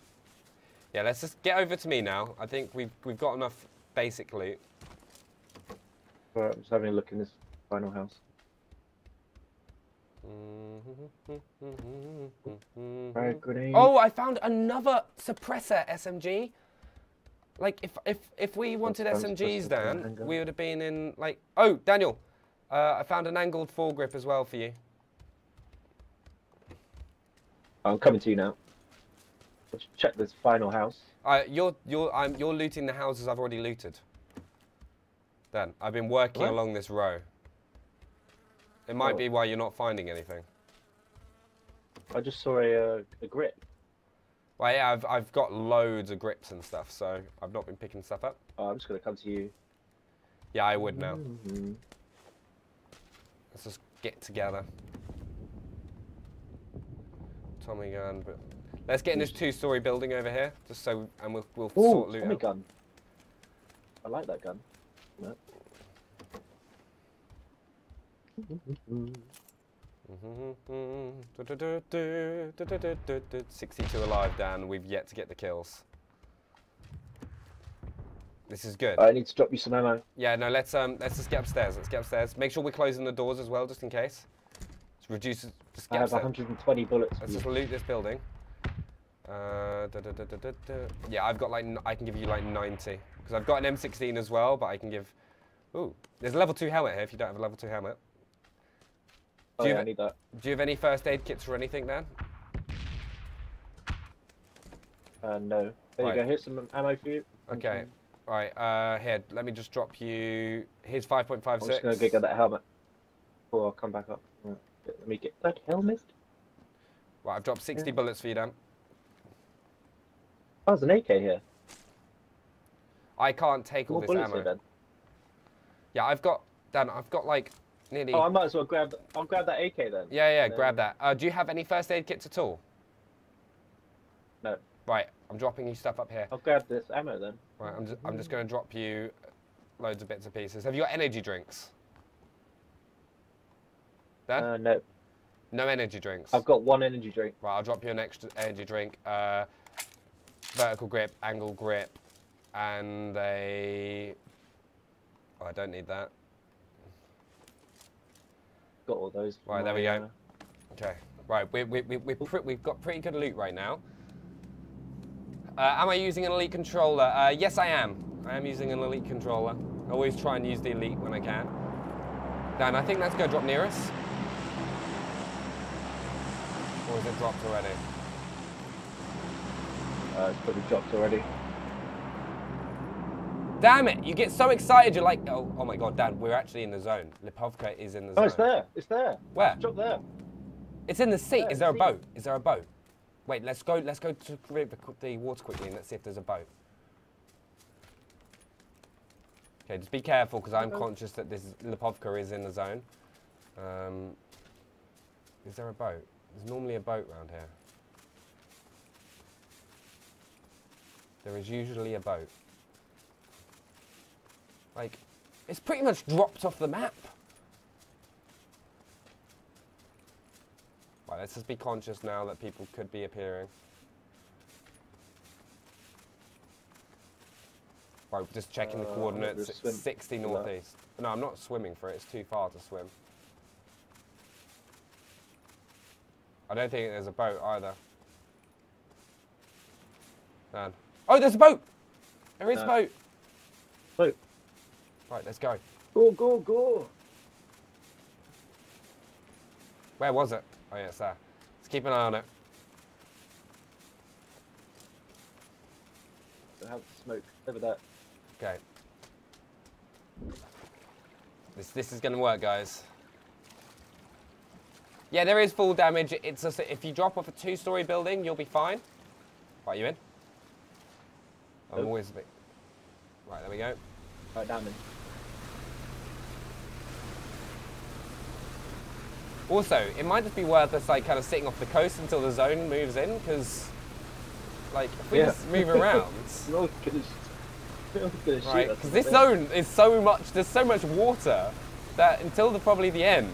[SPEAKER 1] Yeah, let's just get over to me now. I think we've we've got enough basic loot.
[SPEAKER 2] I'm just having a look in this final house. Frag.
[SPEAKER 1] Oh, I found another suppressor SMG. Like if if if we wanted SMGs, Dan, we would have been in like. Oh, Daniel, uh, I found an angled foregrip as well for you.
[SPEAKER 2] I'm coming to you now. Let's check this final house.
[SPEAKER 1] Uh, you're you're I'm you're looting the houses I've already looted. Dan, I've been working
[SPEAKER 2] What?
[SPEAKER 1] along this row. It might
[SPEAKER 2] Oh.
[SPEAKER 1] be why you're not finding anything.
[SPEAKER 2] I just saw a, uh, a grip.
[SPEAKER 1] Well, yeah, I've I've got loads of grips and stuff, so I've not been picking stuff up.
[SPEAKER 2] Oh, I'm just gonna come to you.
[SPEAKER 1] Yeah, I would now.
[SPEAKER 2] Mhm.
[SPEAKER 1] Let's just get together. Tommy gun, but let's get in this two-story building over here, just so, and we'll we'll
[SPEAKER 2] Ooh,
[SPEAKER 1] sort loot
[SPEAKER 2] Tommy
[SPEAKER 1] out.
[SPEAKER 2] gun. I like that gun. No.
[SPEAKER 1] 62 alive, Dan. We've yet to get the kills. This is good.
[SPEAKER 2] I need to drop you some ammo.
[SPEAKER 1] Yeah, no, let's um, let's just get upstairs. Let's get upstairs. Make sure we're closing the doors as well, just in case. Let's reduce. Just
[SPEAKER 2] I have
[SPEAKER 1] upstairs.
[SPEAKER 2] 120 bullets.
[SPEAKER 1] Let's just loot this building. Uh, da, da, da. Yeah, I've got like I can give you like 90 because I've got an M16 as well, but I can give. Ooh, there's a level two helmet here. If you don't have a level two helmet,
[SPEAKER 2] Oh,
[SPEAKER 1] do you
[SPEAKER 2] yeah, I
[SPEAKER 1] have-
[SPEAKER 2] need that.
[SPEAKER 1] do you have any first aid kits or anything, Dan?
[SPEAKER 2] Uh, no. There
[SPEAKER 1] Right.
[SPEAKER 2] you go. Here's some ammo for you.
[SPEAKER 1] Okay.
[SPEAKER 2] Mhm.
[SPEAKER 1] Right. Uh, here, let me just drop you. Here's 5.56.
[SPEAKER 2] I'm just gonna go get that helmet. Before I'll come back up. Let me get that helmet.
[SPEAKER 1] Right, I've dropped 60
[SPEAKER 2] Yeah.
[SPEAKER 1] bullets for you, Dan.
[SPEAKER 2] Oh, there's an AK here.
[SPEAKER 1] I can't take all this ammo.
[SPEAKER 2] here.
[SPEAKER 1] Yeah, I've got Dan. I've got like nearly.
[SPEAKER 2] Oh, I might as well grab. I'll grab that AK then.
[SPEAKER 1] Yeah, yeah, grab that. Uh, do you have any first aid kits at all?
[SPEAKER 2] No.
[SPEAKER 1] Right, I'm dropping you stuff up here.
[SPEAKER 2] I'll grab this ammo then.
[SPEAKER 1] Right, I'm just, I'm just going to drop you loads of bits and pieces. Have you got energy drinks? Dan?
[SPEAKER 2] Uh, no,
[SPEAKER 1] no energy drinks.
[SPEAKER 2] I've got one energy drink.
[SPEAKER 1] Right, I'll drop you an extra energy drink. Uh, vertical grip, angle grip, and a. Oh, I don't need that.
[SPEAKER 2] Got all those.
[SPEAKER 1] Right, there we go. Okay. Right, we, we, we, pre- we've got pretty good loot right now. Uh, am I using an elite controller? Uh, yes, I am. I am using an elite controller. I always try and use the elite when I can. Dan, I think that's going to drop near us. Or is it dropped already?
[SPEAKER 2] Uh, it's probably dropped already.
[SPEAKER 1] Damn it! You get so excited, you're like, oh, oh my god, Dan, we're actually in the zone. Lipovka is in the zone.
[SPEAKER 2] Oh, it's there. It's there.
[SPEAKER 1] Where?
[SPEAKER 2] It's dropped there.
[SPEAKER 1] It's in the sea.
[SPEAKER 2] Yeah,
[SPEAKER 1] Is there a
[SPEAKER 2] sea.
[SPEAKER 1] boat? Is there a boat? Wait, let's go. Let's go to the, the water quickly and let's see if there's a boat. Okay, just be careful because I'm conscious that this Lipovka is in the zone. Um, is there a boat? There's normally a boat around here. There is usually a boat. Like, it's pretty much dropped off the map. Right, let's just be conscious now that people could be appearing. Right, just checking the
[SPEAKER 2] Uh, I'm
[SPEAKER 1] coordinates. It's 60
[SPEAKER 2] for that.
[SPEAKER 1] northeast. No, I'm not swimming for it. It's too far to swim. I don't think there's a boat either. Man. Oh, there's a boat! There is a boat!
[SPEAKER 2] Boat.
[SPEAKER 1] Right, let's go.
[SPEAKER 2] Go, go, go.
[SPEAKER 1] Where was it? Oh, yeah, it's there. Let's keep an eye on it.
[SPEAKER 2] I have smoke over there.
[SPEAKER 1] Okay. This this is gonna work, guys. Yeah, there is full damage. It's just if you drop off a two-story building, you'll be fine. Right, you in? I'm always a bit. Right, there we go.
[SPEAKER 2] Right down
[SPEAKER 1] Also, it might just be worth us like kind of sitting off the coast until the zone moves in, because like if we
[SPEAKER 2] Yeah.
[SPEAKER 1] just move around.
[SPEAKER 2] No gonna, sh- no one's gonna shoot
[SPEAKER 1] right? Because this zone is so much. There's so much water that until the probably the end.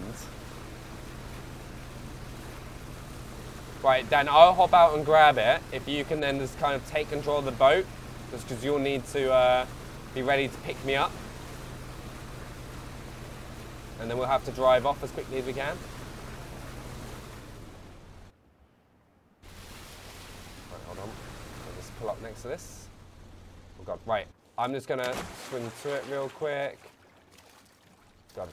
[SPEAKER 1] Right, Dan, I'll hop out and grab it. If you can then just kind of take control of the boat, just because you'll need to uh, be ready to pick me up. And then we'll have to drive off as quickly as we can. Right, hold on. I'll just pull up next to this. Oh god, right. I'm just gonna swim to it real quick. God.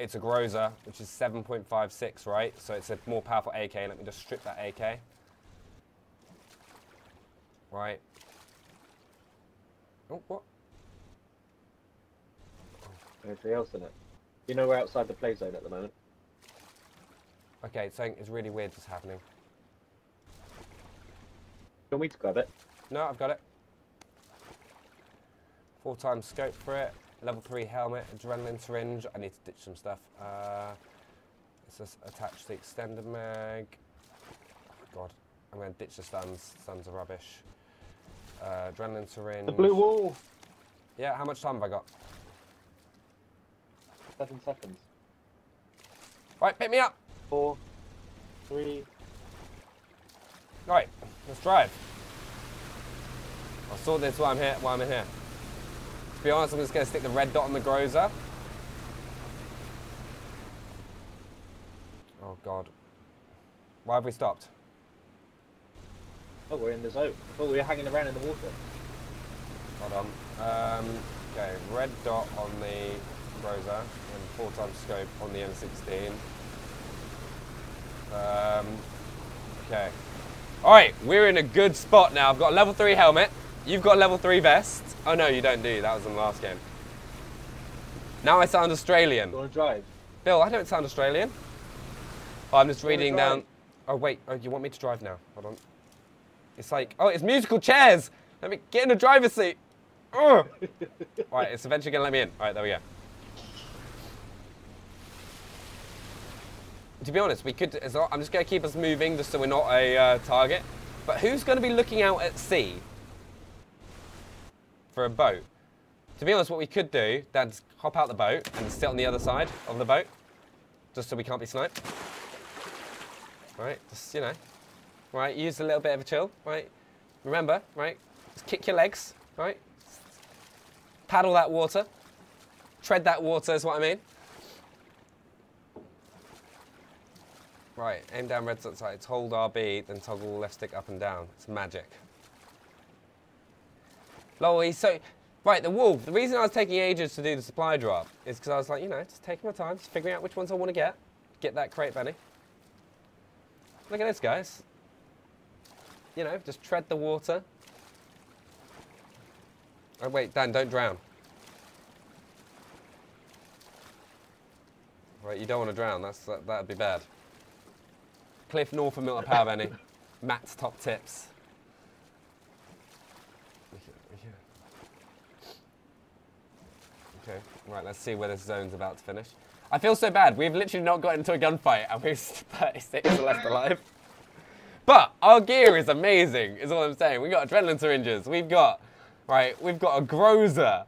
[SPEAKER 1] It's a Groza, which is 7.56, right? So it's a more powerful AK. Let me just strip that AK. Right. Oh, what?
[SPEAKER 2] Anything else in it? You know we're outside the play zone at the moment.
[SPEAKER 1] Okay, something is really weird just happening.
[SPEAKER 2] Do you want me to grab it?
[SPEAKER 1] No, I've got it. Full time scope for it. Level 3 helmet, adrenaline syringe. I need to ditch some stuff. Uh, Let's just attach the extended mag. God, I'm going to ditch the stuns. Stuns are rubbish. Uh, adrenaline syringe.
[SPEAKER 2] The blue wall.
[SPEAKER 1] Yeah, how much time have I got?
[SPEAKER 2] Seven seconds.
[SPEAKER 1] Right, pick me up.
[SPEAKER 2] Four, three.
[SPEAKER 1] Right, let's drive. I'll sort this while I'm here. While I'm in here. To be honest, I'm just going to stick the red dot on the Groza. Oh God. Why have we stopped?
[SPEAKER 2] Oh, we're in the zone. I thought we were hanging around in the water.
[SPEAKER 1] Hold on. Um, okay, red dot on the Groza and four times scope on the M16. Um, okay. All right, we're in a good spot now. I've got a level three helmet. You've got a level three vest. Oh no, you don't do. That was in the last game. Now I sound Australian.
[SPEAKER 2] You want to drive?
[SPEAKER 1] Bill, I don't sound Australian. Oh, I'm just reading down. Oh wait, oh you want me to drive now? Hold on. It's like, oh, it's musical chairs. Let me get in the driver's seat. Ugh. right, it's eventually gonna let me in. All right, there we go. To be honest, we could. I'm just gonna keep us moving, just so we're not a uh, target. But who's gonna be looking out at sea for a boat? To be honest, what we could do, Dad's hop out the boat and sit on the other side of the boat, just so we can't be sniped. Right, just, you know, right, use a little bit of a chill, right? Remember, right, just kick your legs, right? Paddle that water. Tread that water is what I mean. Right, aim down red dot sights, hold RB, then toggle left stick up and down. It's magic. Lol, he's so. Right, the wolf. The reason I was taking ages to do the supply drop is because I was like, you know, just taking my time, just figuring out which ones I want to get. Get that crate, Benny. Look at this, guys. You know, just tread the water. Oh, wait, Dan, don't drown. Right, you don't want to drown. That's that, that'd be bad. Cliff North of Mylta Power, Benny. Matt's top tips. Okay, right, let's see where this zone's about to finish. I feel so bad. We've literally not got into a gunfight and we're 36 left alive. But our gear is amazing, is all I'm saying. We've got adrenaline syringes. We've got, right, we've got a Groza.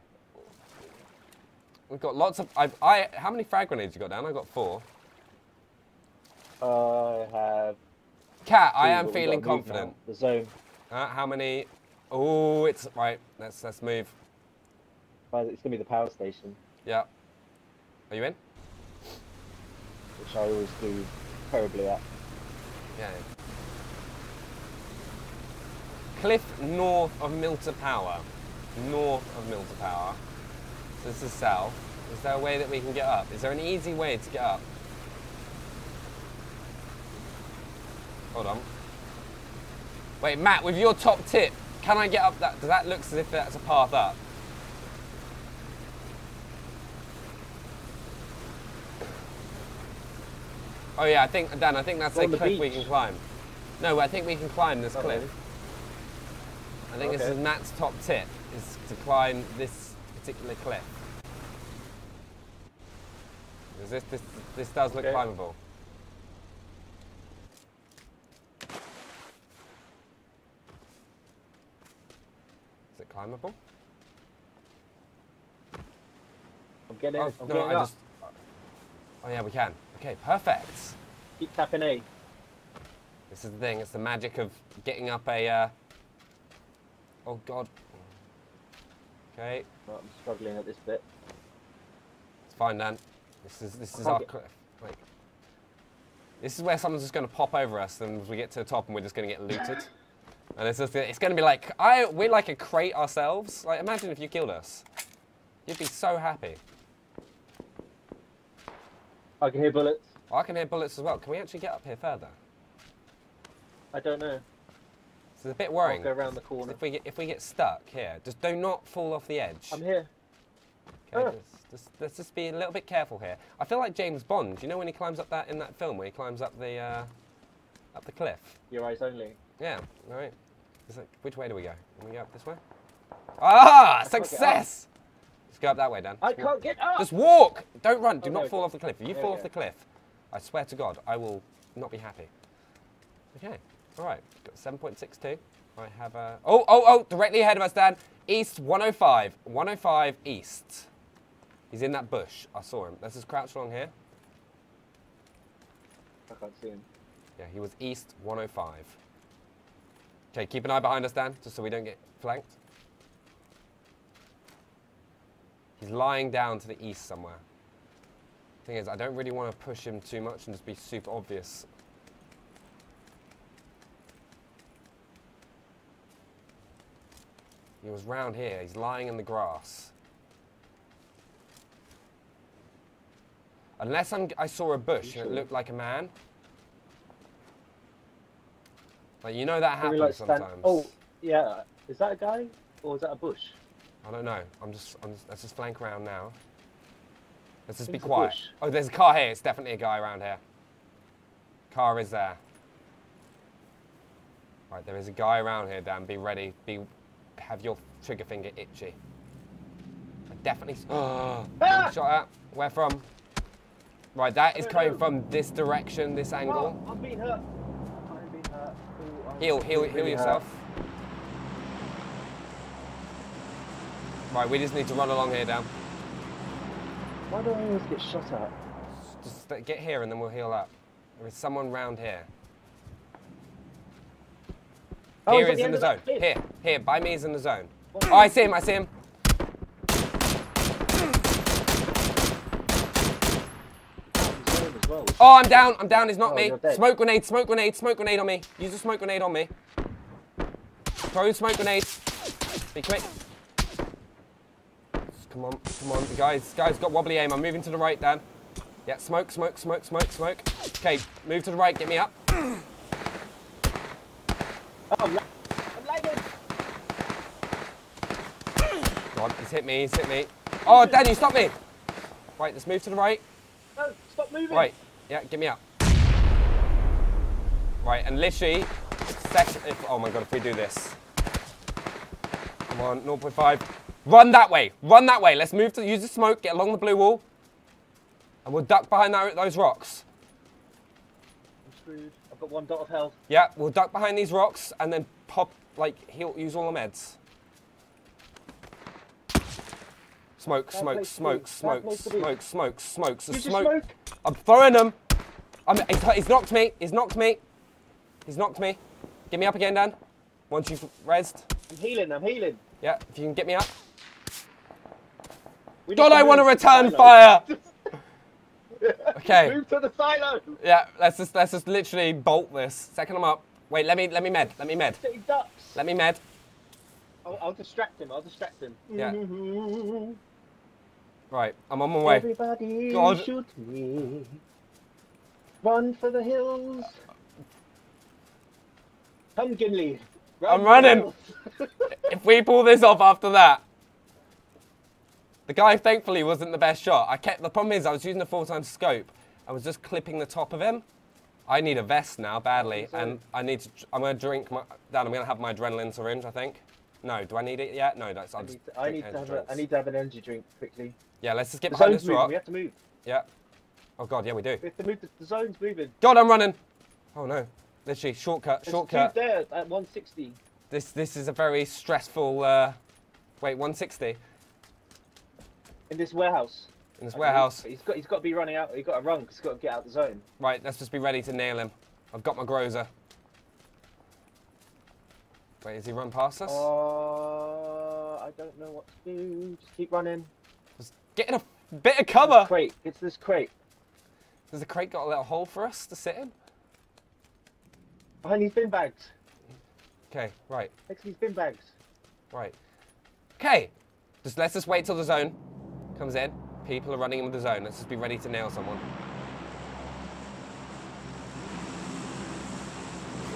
[SPEAKER 1] We've got lots of, I've, I, how many frag grenades you got down? I got four.
[SPEAKER 2] I have.
[SPEAKER 1] Cat, I am feeling confident.
[SPEAKER 2] The zone.
[SPEAKER 1] Uh, how many? Oh, it's, right, let's, let's move.
[SPEAKER 2] It's gonna be the power station,
[SPEAKER 1] Yeah. Are you in?
[SPEAKER 2] which I always do terribly at.
[SPEAKER 1] Yeah. Cliff north of Mylta Power. North of Mylta Power. So this is south. Is there a way that we can get up? Is there an easy way to get up? Hold on. Wait, Matt, with your top tip, can I get up that? Does that look as if that's a path up? Oh yeah, I think Dan, I think that's a
[SPEAKER 2] On
[SPEAKER 1] cliff we can climb. No, I think we can climb this
[SPEAKER 2] Oh,
[SPEAKER 1] cliff.
[SPEAKER 2] really?
[SPEAKER 1] I think this is Matt's top tip, is to climb this particular cliff. Because this, this, this does look
[SPEAKER 2] Okay.
[SPEAKER 1] climbable. Climbable?
[SPEAKER 2] I'm getting.
[SPEAKER 1] Oh,
[SPEAKER 2] I'm
[SPEAKER 1] no,
[SPEAKER 2] getting
[SPEAKER 1] I
[SPEAKER 2] up.
[SPEAKER 1] just... Oh yeah, we can. Okay, perfect.
[SPEAKER 2] Keep tapping A.
[SPEAKER 1] This is the thing, it's the magic of getting up a... Uh... Oh god. Okay,
[SPEAKER 2] Right, I'm struggling at this bit.
[SPEAKER 1] It's fine, Dan. This is this is our
[SPEAKER 2] get-
[SPEAKER 1] cliff. Wait. This is where someone's just going to pop over us, and we get to the top, and we're just going to get looted. And it's just it's going to be like I we're like a crate ourselves. Like imagine if you killed us, you'd be so happy.
[SPEAKER 2] I can hear bullets.
[SPEAKER 1] I can hear bullets as well. Can we actually get up here further?
[SPEAKER 2] I don't know.
[SPEAKER 1] It's a bit
[SPEAKER 2] I'll
[SPEAKER 1] worrying.
[SPEAKER 2] go around the corner.
[SPEAKER 1] If we get if we get stuck here, just do not fall off the edge.
[SPEAKER 2] I'm here.
[SPEAKER 1] Okay,
[SPEAKER 2] Ah.
[SPEAKER 1] just, just, let's just be a little bit careful here. I feel like James Bond. You know when he climbs up that in that film where he climbs up the uh, up the cliff.
[SPEAKER 2] Your eyes only.
[SPEAKER 1] Yeah. All right. Is it, which way do we go? Can we go up this way? Ah,
[SPEAKER 2] up.
[SPEAKER 1] success! Let's go up that way, Dan.
[SPEAKER 2] I can't get up.
[SPEAKER 1] Just walk. Don't run. Do
[SPEAKER 2] Oh,
[SPEAKER 1] not fall off the cliff. If you
[SPEAKER 2] There
[SPEAKER 1] fall off the cliff, I swear to God, I will not be happy. Okay, all right, got 7.62. I have a, oh, oh, oh, directly ahead of us, Dan. East 105, 105 east. He's in that bush. I saw him. Let's just crouch along here.
[SPEAKER 2] I can't see him.
[SPEAKER 1] Yeah, he was east 105. Okay, keep an eye behind us, Dan, just so we don't get flanked. He's lying down to the east somewhere. Thing is, I don't really want to push him too much and just be super obvious. He was round here. He's lying in the grass. Unless I'm, I saw a bush and it looked like a man. Like, you know that happens
[SPEAKER 2] like
[SPEAKER 1] sometimes.
[SPEAKER 2] Oh, yeah. Is that a guy or is that a bush?
[SPEAKER 1] I don't know. I'm just, I'm just, let's just flank around now. Let's just be quiet. Oh, there's a car here. It's definitely a guy around here. Car is there. Right, there is a guy around here, Dan. Be ready. Be, have your trigger finger itchy. I definitely. Oh,
[SPEAKER 2] Ah!
[SPEAKER 1] shot at. Where from? Right, that is coming
[SPEAKER 2] know.
[SPEAKER 1] from this direction, this angle.
[SPEAKER 2] Oh, I'm being hurt. I'm being hurt. Ooh, I'm
[SPEAKER 1] Heal, heal, heal yourself. Right, we just need to run along here, Dan.
[SPEAKER 2] Why do I always get shot at?
[SPEAKER 1] Just get here and then we'll heal up. There is someone round here.
[SPEAKER 2] Oh,
[SPEAKER 1] here
[SPEAKER 2] he's the
[SPEAKER 1] in the zone. Here, here, by me is in the zone. Oh, I see him, I see him.
[SPEAKER 2] He's zone as well.
[SPEAKER 1] Oh, I'm down, I'm down, he's not
[SPEAKER 2] Oh,
[SPEAKER 1] me. Smoke grenade, smoke grenade, smoke grenade on me. Use a smoke grenade on me. Throw smoke grenade. Be quick. Come on, come on. The guy's, guy's got wobbly aim. I'm moving to the right, Dan. Yeah, smoke, smoke, smoke, smoke, smoke. Okay, move to the right, get me up.
[SPEAKER 2] Oh, I'm, I'm lagging.
[SPEAKER 1] Go on, he's hit me, he's hit me. Oh, Dan, you stop me. Right, let's move to the right.
[SPEAKER 2] No, stop moving.
[SPEAKER 1] Right, yeah, get me up. Right, and literally, second, if, oh my god, if we do this. Come on, 0.5. Run that way, run that way. Let's move to, use the smoke, get along the blue wall. And we'll duck behind that, those rocks.
[SPEAKER 2] I'm screwed. I've got one dot of health.
[SPEAKER 1] Yeah, we'll duck behind these rocks and then pop, like, heal, use all the meds. Smoke, smoke, smoke, smoke,
[SPEAKER 2] place to be.
[SPEAKER 1] smoke, smoke, smoke, so
[SPEAKER 2] Use your
[SPEAKER 1] smoke.
[SPEAKER 2] smoke.
[SPEAKER 1] I'm throwing them. I'm, he's, he's knocked me. He's knocked me. He's knocked me. Get me up again, Dan. Once you've rezzed.
[SPEAKER 2] I'm healing. I'm healing.
[SPEAKER 1] Yeah, if you can get me up. God, I want to return fire. Okay.
[SPEAKER 2] Move to the silo.
[SPEAKER 1] Yeah, let's just let's just literally bolt this. Second him up. Wait, let me let me med. Let me med. Let me med.
[SPEAKER 2] I'll, I'll distract him. I'll distract him.
[SPEAKER 1] Yeah. Right, I'm on my way.
[SPEAKER 2] Everybody
[SPEAKER 1] God.
[SPEAKER 2] shoot me. Run for the hills. Come, Gimli. Run
[SPEAKER 1] I'm running. If we pull this off after that. The guy thankfully wasn't the best shot. I kept the problem is I was using the full time scope. I was just clipping the top of him. I need a vest now badly, and I need to. I'm gonna drink my. Dan, I'm gonna have my adrenaline syringe. I think. No, do I need it yet? No, that's.
[SPEAKER 2] I
[SPEAKER 1] just
[SPEAKER 2] need, to, I, need to have a. I need to have an energy drink quickly.
[SPEAKER 1] Yeah, let's just get
[SPEAKER 2] The
[SPEAKER 1] behind
[SPEAKER 2] zone's
[SPEAKER 1] this
[SPEAKER 2] moving.
[SPEAKER 1] rock.
[SPEAKER 2] We have to move.
[SPEAKER 1] Yeah. Oh god, yeah, we do.
[SPEAKER 2] We have to move. The, the zone's moving.
[SPEAKER 1] God, I'm running. Oh no, literally shortcut,
[SPEAKER 2] There's
[SPEAKER 1] shortcut.
[SPEAKER 2] two there at 160.
[SPEAKER 1] This this is a very stressful. Uh, wait, 160
[SPEAKER 2] In this warehouse.
[SPEAKER 1] in this
[SPEAKER 2] I
[SPEAKER 1] warehouse.
[SPEAKER 2] believe. He's got. He's got to be running out. He's got to run. 'cause he's got to get out the zone.
[SPEAKER 1] Right, let's just be ready to nail him. I've got my Groza. Wait, has he run past us?
[SPEAKER 2] Uh, I don't know what to do. Just keep running.
[SPEAKER 1] Get in a bit of cover.
[SPEAKER 2] Crate. It's this crate.
[SPEAKER 1] Has the crate got a little hole for us to sit in?
[SPEAKER 2] Behind these bin bags.
[SPEAKER 1] Okay, right,
[SPEAKER 2] Next to these bin bags.
[SPEAKER 1] right. Okay, just let's just wait till the zone comes in. People are running in with the zone. Let's just be ready to nail someone.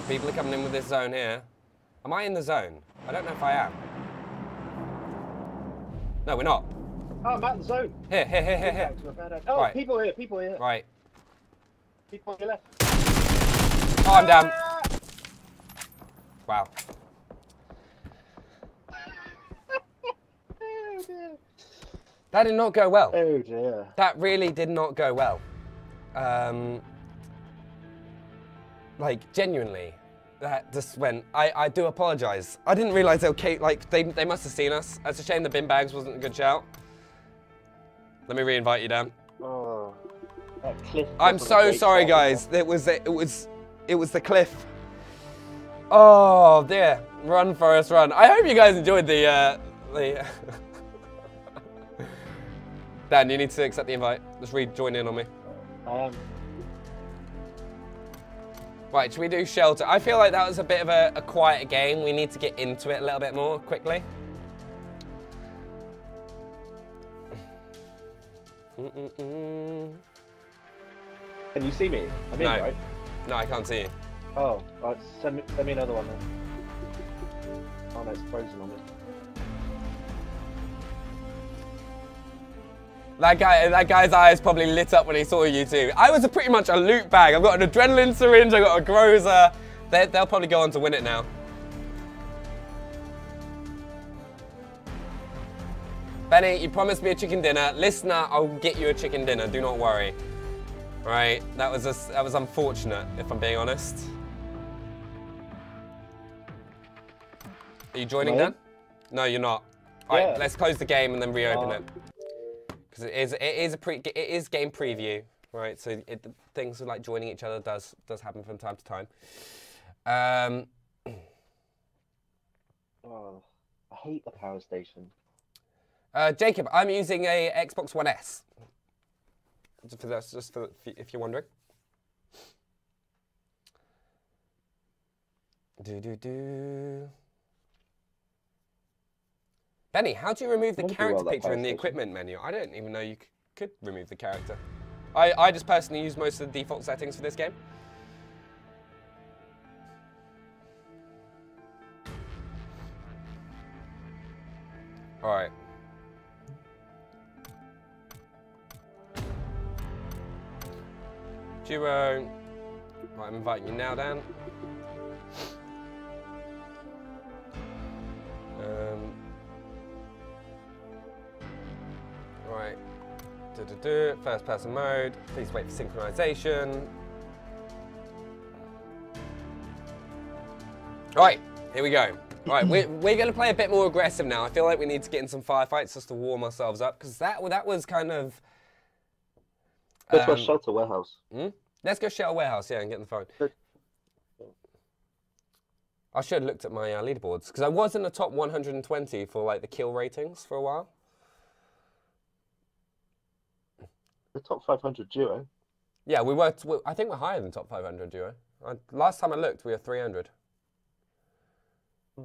[SPEAKER 1] People are coming in with this zone here. Am I in the zone? I don't know if I am. No, we're not.
[SPEAKER 2] Oh, I'm out the zone.
[SPEAKER 1] Here, here, here, here, here.
[SPEAKER 2] were bad. Oh,
[SPEAKER 1] Right.
[SPEAKER 2] people here. People here.
[SPEAKER 1] Right.
[SPEAKER 2] People on your left.
[SPEAKER 1] Oh, I'm down.
[SPEAKER 2] Ah!
[SPEAKER 1] Wow.
[SPEAKER 2] Oh dear.
[SPEAKER 1] That did not go well.
[SPEAKER 2] Oh dear.
[SPEAKER 1] That really did not go well. Um, like genuinely, that just went. I, I do apologize. I didn't realize they okay. Like they they must have seen us. It's a shame the bin bags wasn't a good shout. Let me re-invite you down.
[SPEAKER 2] Oh, that cliff.
[SPEAKER 1] I'm so sorry, guys. It was it was it was the cliff. Oh dear, run Forrest run. I hope you guys enjoyed the uh, the. Dan, you need to accept the invite. Just rejoin in on me.
[SPEAKER 2] Am.
[SPEAKER 1] Right, should we do shelter? I feel like that was a bit of a, a quieter game. We need to get into it a little bit more quickly. Mm-mm-mm.
[SPEAKER 2] Can you see me? I'm in,
[SPEAKER 1] No.
[SPEAKER 2] right?
[SPEAKER 1] No, I can't see you.
[SPEAKER 2] Oh, right, send me, send me another one then. Oh no, it's frozen on me.
[SPEAKER 1] That guy, that guy's eyes probably lit up when he saw you too. I was a pretty much a loot bag. I've got an adrenaline syringe. I've got a Groza. They, they'll probably go on to win it now. Benny, you promised me a chicken dinner. Listener, I'll get you a chicken dinner. Do not worry. All right, that was just, that was unfortunate, if I'm being honest. Are you joining
[SPEAKER 2] I
[SPEAKER 1] Dan? No, you're not. All right,
[SPEAKER 2] Yeah.
[SPEAKER 1] let's close the game and then reopen
[SPEAKER 2] Oh.
[SPEAKER 1] it because it is it is a pre it is game preview, right? So it, things like joining each other does does happen from time to time. Um,
[SPEAKER 2] Oh, I hate the power station.
[SPEAKER 1] Uh, Jacob, I'm using a Xbox One S. Just for this, just for if you're wondering. Do do do. Benny, how do you remove the character
[SPEAKER 2] well,
[SPEAKER 1] picture in the equipment menu? I didn't even know you could remove the character. I, I just personally use most of the default settings for this game. All right. Duo. Right, I'm inviting you now, Dan. Um, right. Du -du -du. First person mode. Please wait for synchronization. Right, here we go. Right, we're, we're going to play a bit more aggressive now. I feel like we need to get in some firefights just to warm ourselves up because that that was kind of.
[SPEAKER 2] Let's go
[SPEAKER 1] um,
[SPEAKER 2] shelter warehouse.
[SPEAKER 1] Hmm? Let's go a warehouse, yeah, and get the phone. I should have looked at my uh, leaderboards because I was in the top 120 for like the kill ratings for a while.
[SPEAKER 2] The top 500 duo.
[SPEAKER 1] Yeah, we were. we- I think we're higher than top 500 duo. I, last time I looked, we were 300.
[SPEAKER 2] Hmm.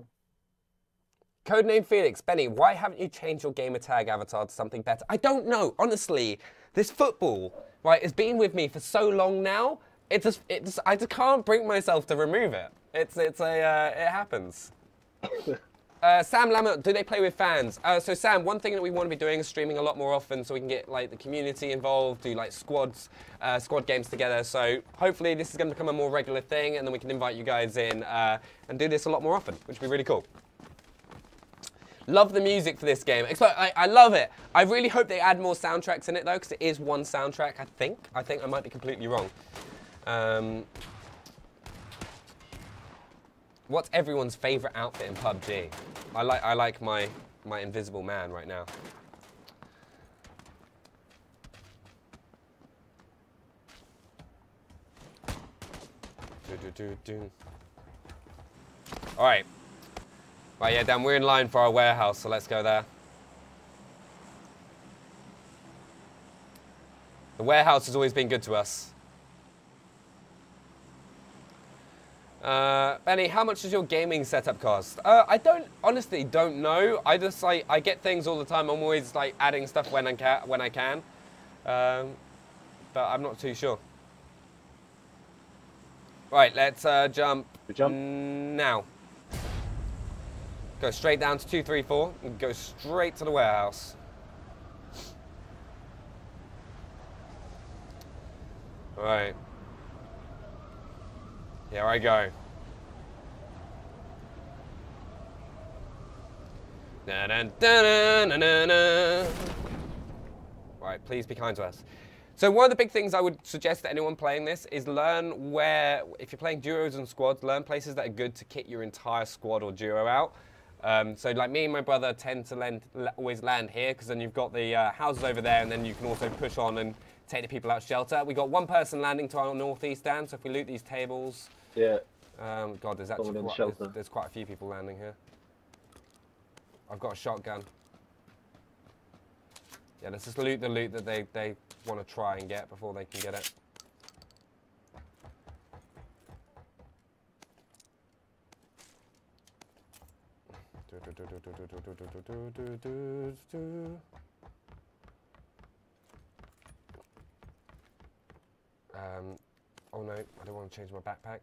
[SPEAKER 1] Codename Felix, Benny, why haven't you changed your gamer tag avatar to something better? I don't know. Honestly, this football, right, it's been with me for so long now. It just, it just, I just can't bring myself to remove it. It's, it's a, uh, it happens. Uh, Sam Lambert, do they play with fans? Uh, so Sam, one thing that we want to be doing is streaming a lot more often, so we can get like the community involved, do like squads, uh, squad games together. So hopefully this is going to become a more regular thing, and then we can invite you guys in uh, and do this a lot more often, which would be really cool. Love the music for this game. I, I love it. I really hope they add more soundtracks in it though, because it is one soundtrack. I think. I think I might be completely wrong. Um, What's everyone's favorite outfit in PUBG? I like I like my my invisible man right now. Do, do, do, do. All right. Right, yeah, Dan, we're in line for our warehouse, so let's go there. The warehouse has always been good to us. Uh, Benny, how much does your gaming setup cost? Uh, I don't honestly don't know. I just like I get things all the time. I'm always like adding stuff when I can. When I can, um, but I'm not too sure. Right, let's uh, jump
[SPEAKER 2] jump?
[SPEAKER 1] now. Go straight down to two, three, four, and go straight to the warehouse. All right. Here I go. Dun, dun, dun. Right, please be kind to us. So one of the big things I would suggest to anyone playing this is learn where, if you're playing duos and squads, learn places that are good to kit your entire squad or duo out. Um, so like me and my brother tend to land, always land here because then you've got the uh, houses over there and then you can also push on and take the people out shelter. We got one person landing to our northeast stand, so if we loot these tables,
[SPEAKER 2] Yeah.
[SPEAKER 1] um, God, there's actually quite, there's, there's quite a few people landing here. I've got a shotgun. Yeah, let's just loot the loot that they, they want to try and get before they can get it. Um, oh no, I don't want to change my backpack.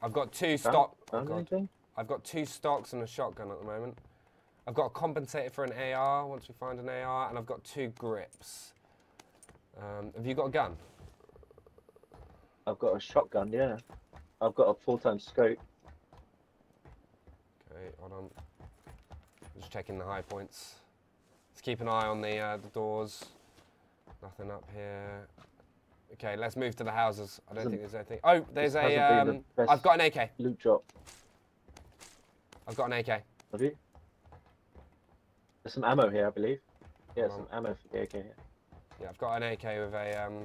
[SPEAKER 1] I've got two stock. Oh God. I've got two stocks and a shotgun at the moment. I've got a compensator for an AR once we find an AR, and I've got two grips. Um, have you got a gun?
[SPEAKER 2] I've got a shotgun, yeah. I've got a full-time scope.
[SPEAKER 1] Okay, hold on. Just checking the high points. Let's keep an eye on the, uh, the doors. Nothing up here. Okay, let's move to the houses. I don't think there's anything. Oh, there's a. Um,
[SPEAKER 2] the
[SPEAKER 1] I've got an AK.
[SPEAKER 2] Loot drop.
[SPEAKER 1] I've got an AK.
[SPEAKER 2] Have you? There's some ammo here, I believe. Yeah, some ammo for the AK here.
[SPEAKER 1] Yeah, I've got an AK with a um,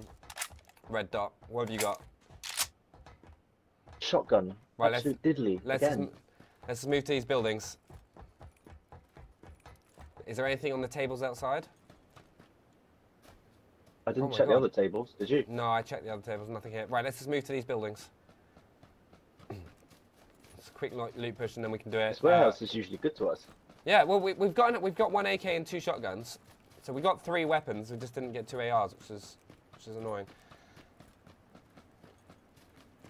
[SPEAKER 1] red dot. What have you got?
[SPEAKER 2] Shotgun.
[SPEAKER 1] Right, let's-
[SPEAKER 2] diddly.
[SPEAKER 1] Let's let's move to these buildings. Is there anything on the tables outside?
[SPEAKER 2] I didn't
[SPEAKER 1] oh
[SPEAKER 2] check
[SPEAKER 1] God.
[SPEAKER 2] the other tables, did you?
[SPEAKER 1] No, I checked the other tables. Nothing here. Right, let's just move to these buildings. it's a quick lo- loot push, and then we can do it.
[SPEAKER 2] This warehouse
[SPEAKER 1] Uh,
[SPEAKER 2] is usually good to us.
[SPEAKER 1] yeah, well, we, we've got we've got one AK and two shotguns, so we got three weapons. We just didn't get two ARs, which is which is annoying.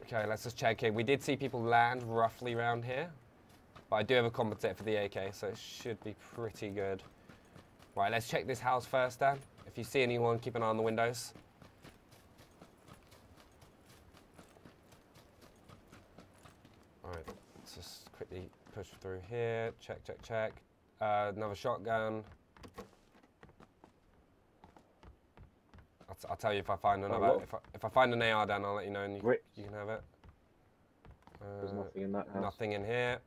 [SPEAKER 1] Okay, let's just check here. We did see people land roughly around here, but I do have a compensator for the AK, so it should be pretty good. Right, let's check this house first, Dan. If you see anyone, keep an eye on the windows. Alright, let's just quickly push through here. Check, check, check. Uh, another shotgun. I'll, I'll tell you if I find another.
[SPEAKER 2] what?
[SPEAKER 1] If I, if I find an AR, Dan, I'll let you know and you, you can have it.
[SPEAKER 2] There's
[SPEAKER 1] Uh,
[SPEAKER 2] nothing in that house.
[SPEAKER 1] nothing in here.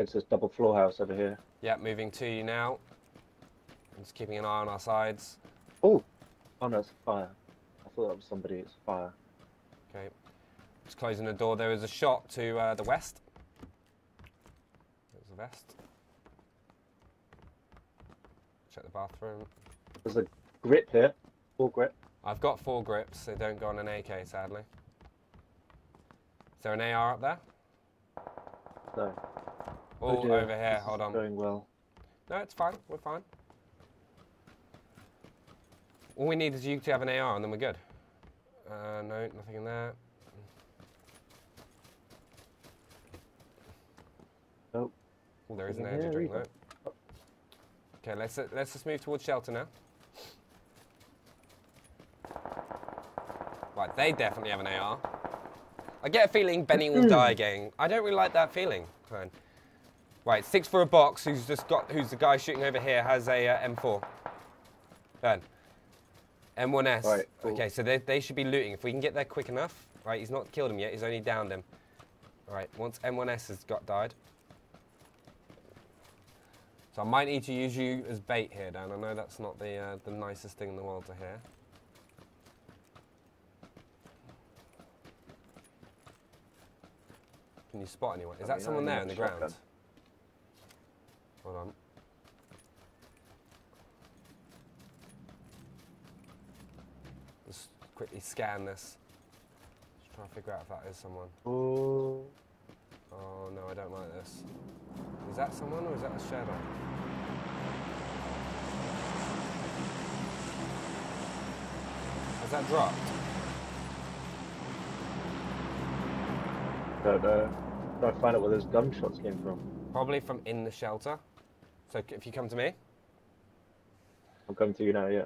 [SPEAKER 2] It's this double floor house over here.
[SPEAKER 1] Yeah, moving to you now. Just keeping an eye on our sides.
[SPEAKER 2] Oh! Oh no, it's fire. I thought that was somebody. It's fire.
[SPEAKER 1] Okay. Just closing the door. There is a shot to uh, the west. There's the west. Check the bathroom.
[SPEAKER 2] There's a grip here. Full grip.
[SPEAKER 1] I've got four grips. They don't go on an AK, sadly. Is there an AR up there?
[SPEAKER 2] No.
[SPEAKER 1] Oh, over here.
[SPEAKER 2] this
[SPEAKER 1] Hold on.
[SPEAKER 2] Going well.
[SPEAKER 1] No, it's fine. We're fine. All we need is you to have an AR and then we're good. Uh, no, nothing in there.
[SPEAKER 2] Nope.
[SPEAKER 1] Oh, there is an energy drink though. Okay, let's uh, let's just move towards shelter now. Right, they definitely have an AR. I get a feeling Benny will die again. I don't really like that feeling, Clone. Right, six for a box. Who's just got? Who's the guy shooting over here? Has a uh, M4. Ben. M1S.
[SPEAKER 2] Right, cool.
[SPEAKER 1] Okay, so they, they should be looting. If we can get there quick enough. Right, he's not killed him yet. He's only downed him. All right, once M1S has got died. So I might need to use you as bait here, Dan. I know that's not the uh, the nicest thing in the world to hear. Can you spot anyone? Is
[SPEAKER 2] I
[SPEAKER 1] that
[SPEAKER 2] mean,
[SPEAKER 1] someone there in the
[SPEAKER 2] shotgun.
[SPEAKER 1] Hold on. Just quickly scan this. Just trying to figure out if that is someone.
[SPEAKER 2] Oh.
[SPEAKER 1] Oh no, I don't like this. Is that someone or is that a shadow? Has that dropped?
[SPEAKER 2] Don't know. Trying to find out where those gunshots came from.
[SPEAKER 1] Probably from in the shelter. So if you come to me,
[SPEAKER 2] I'm coming to you now, yeah.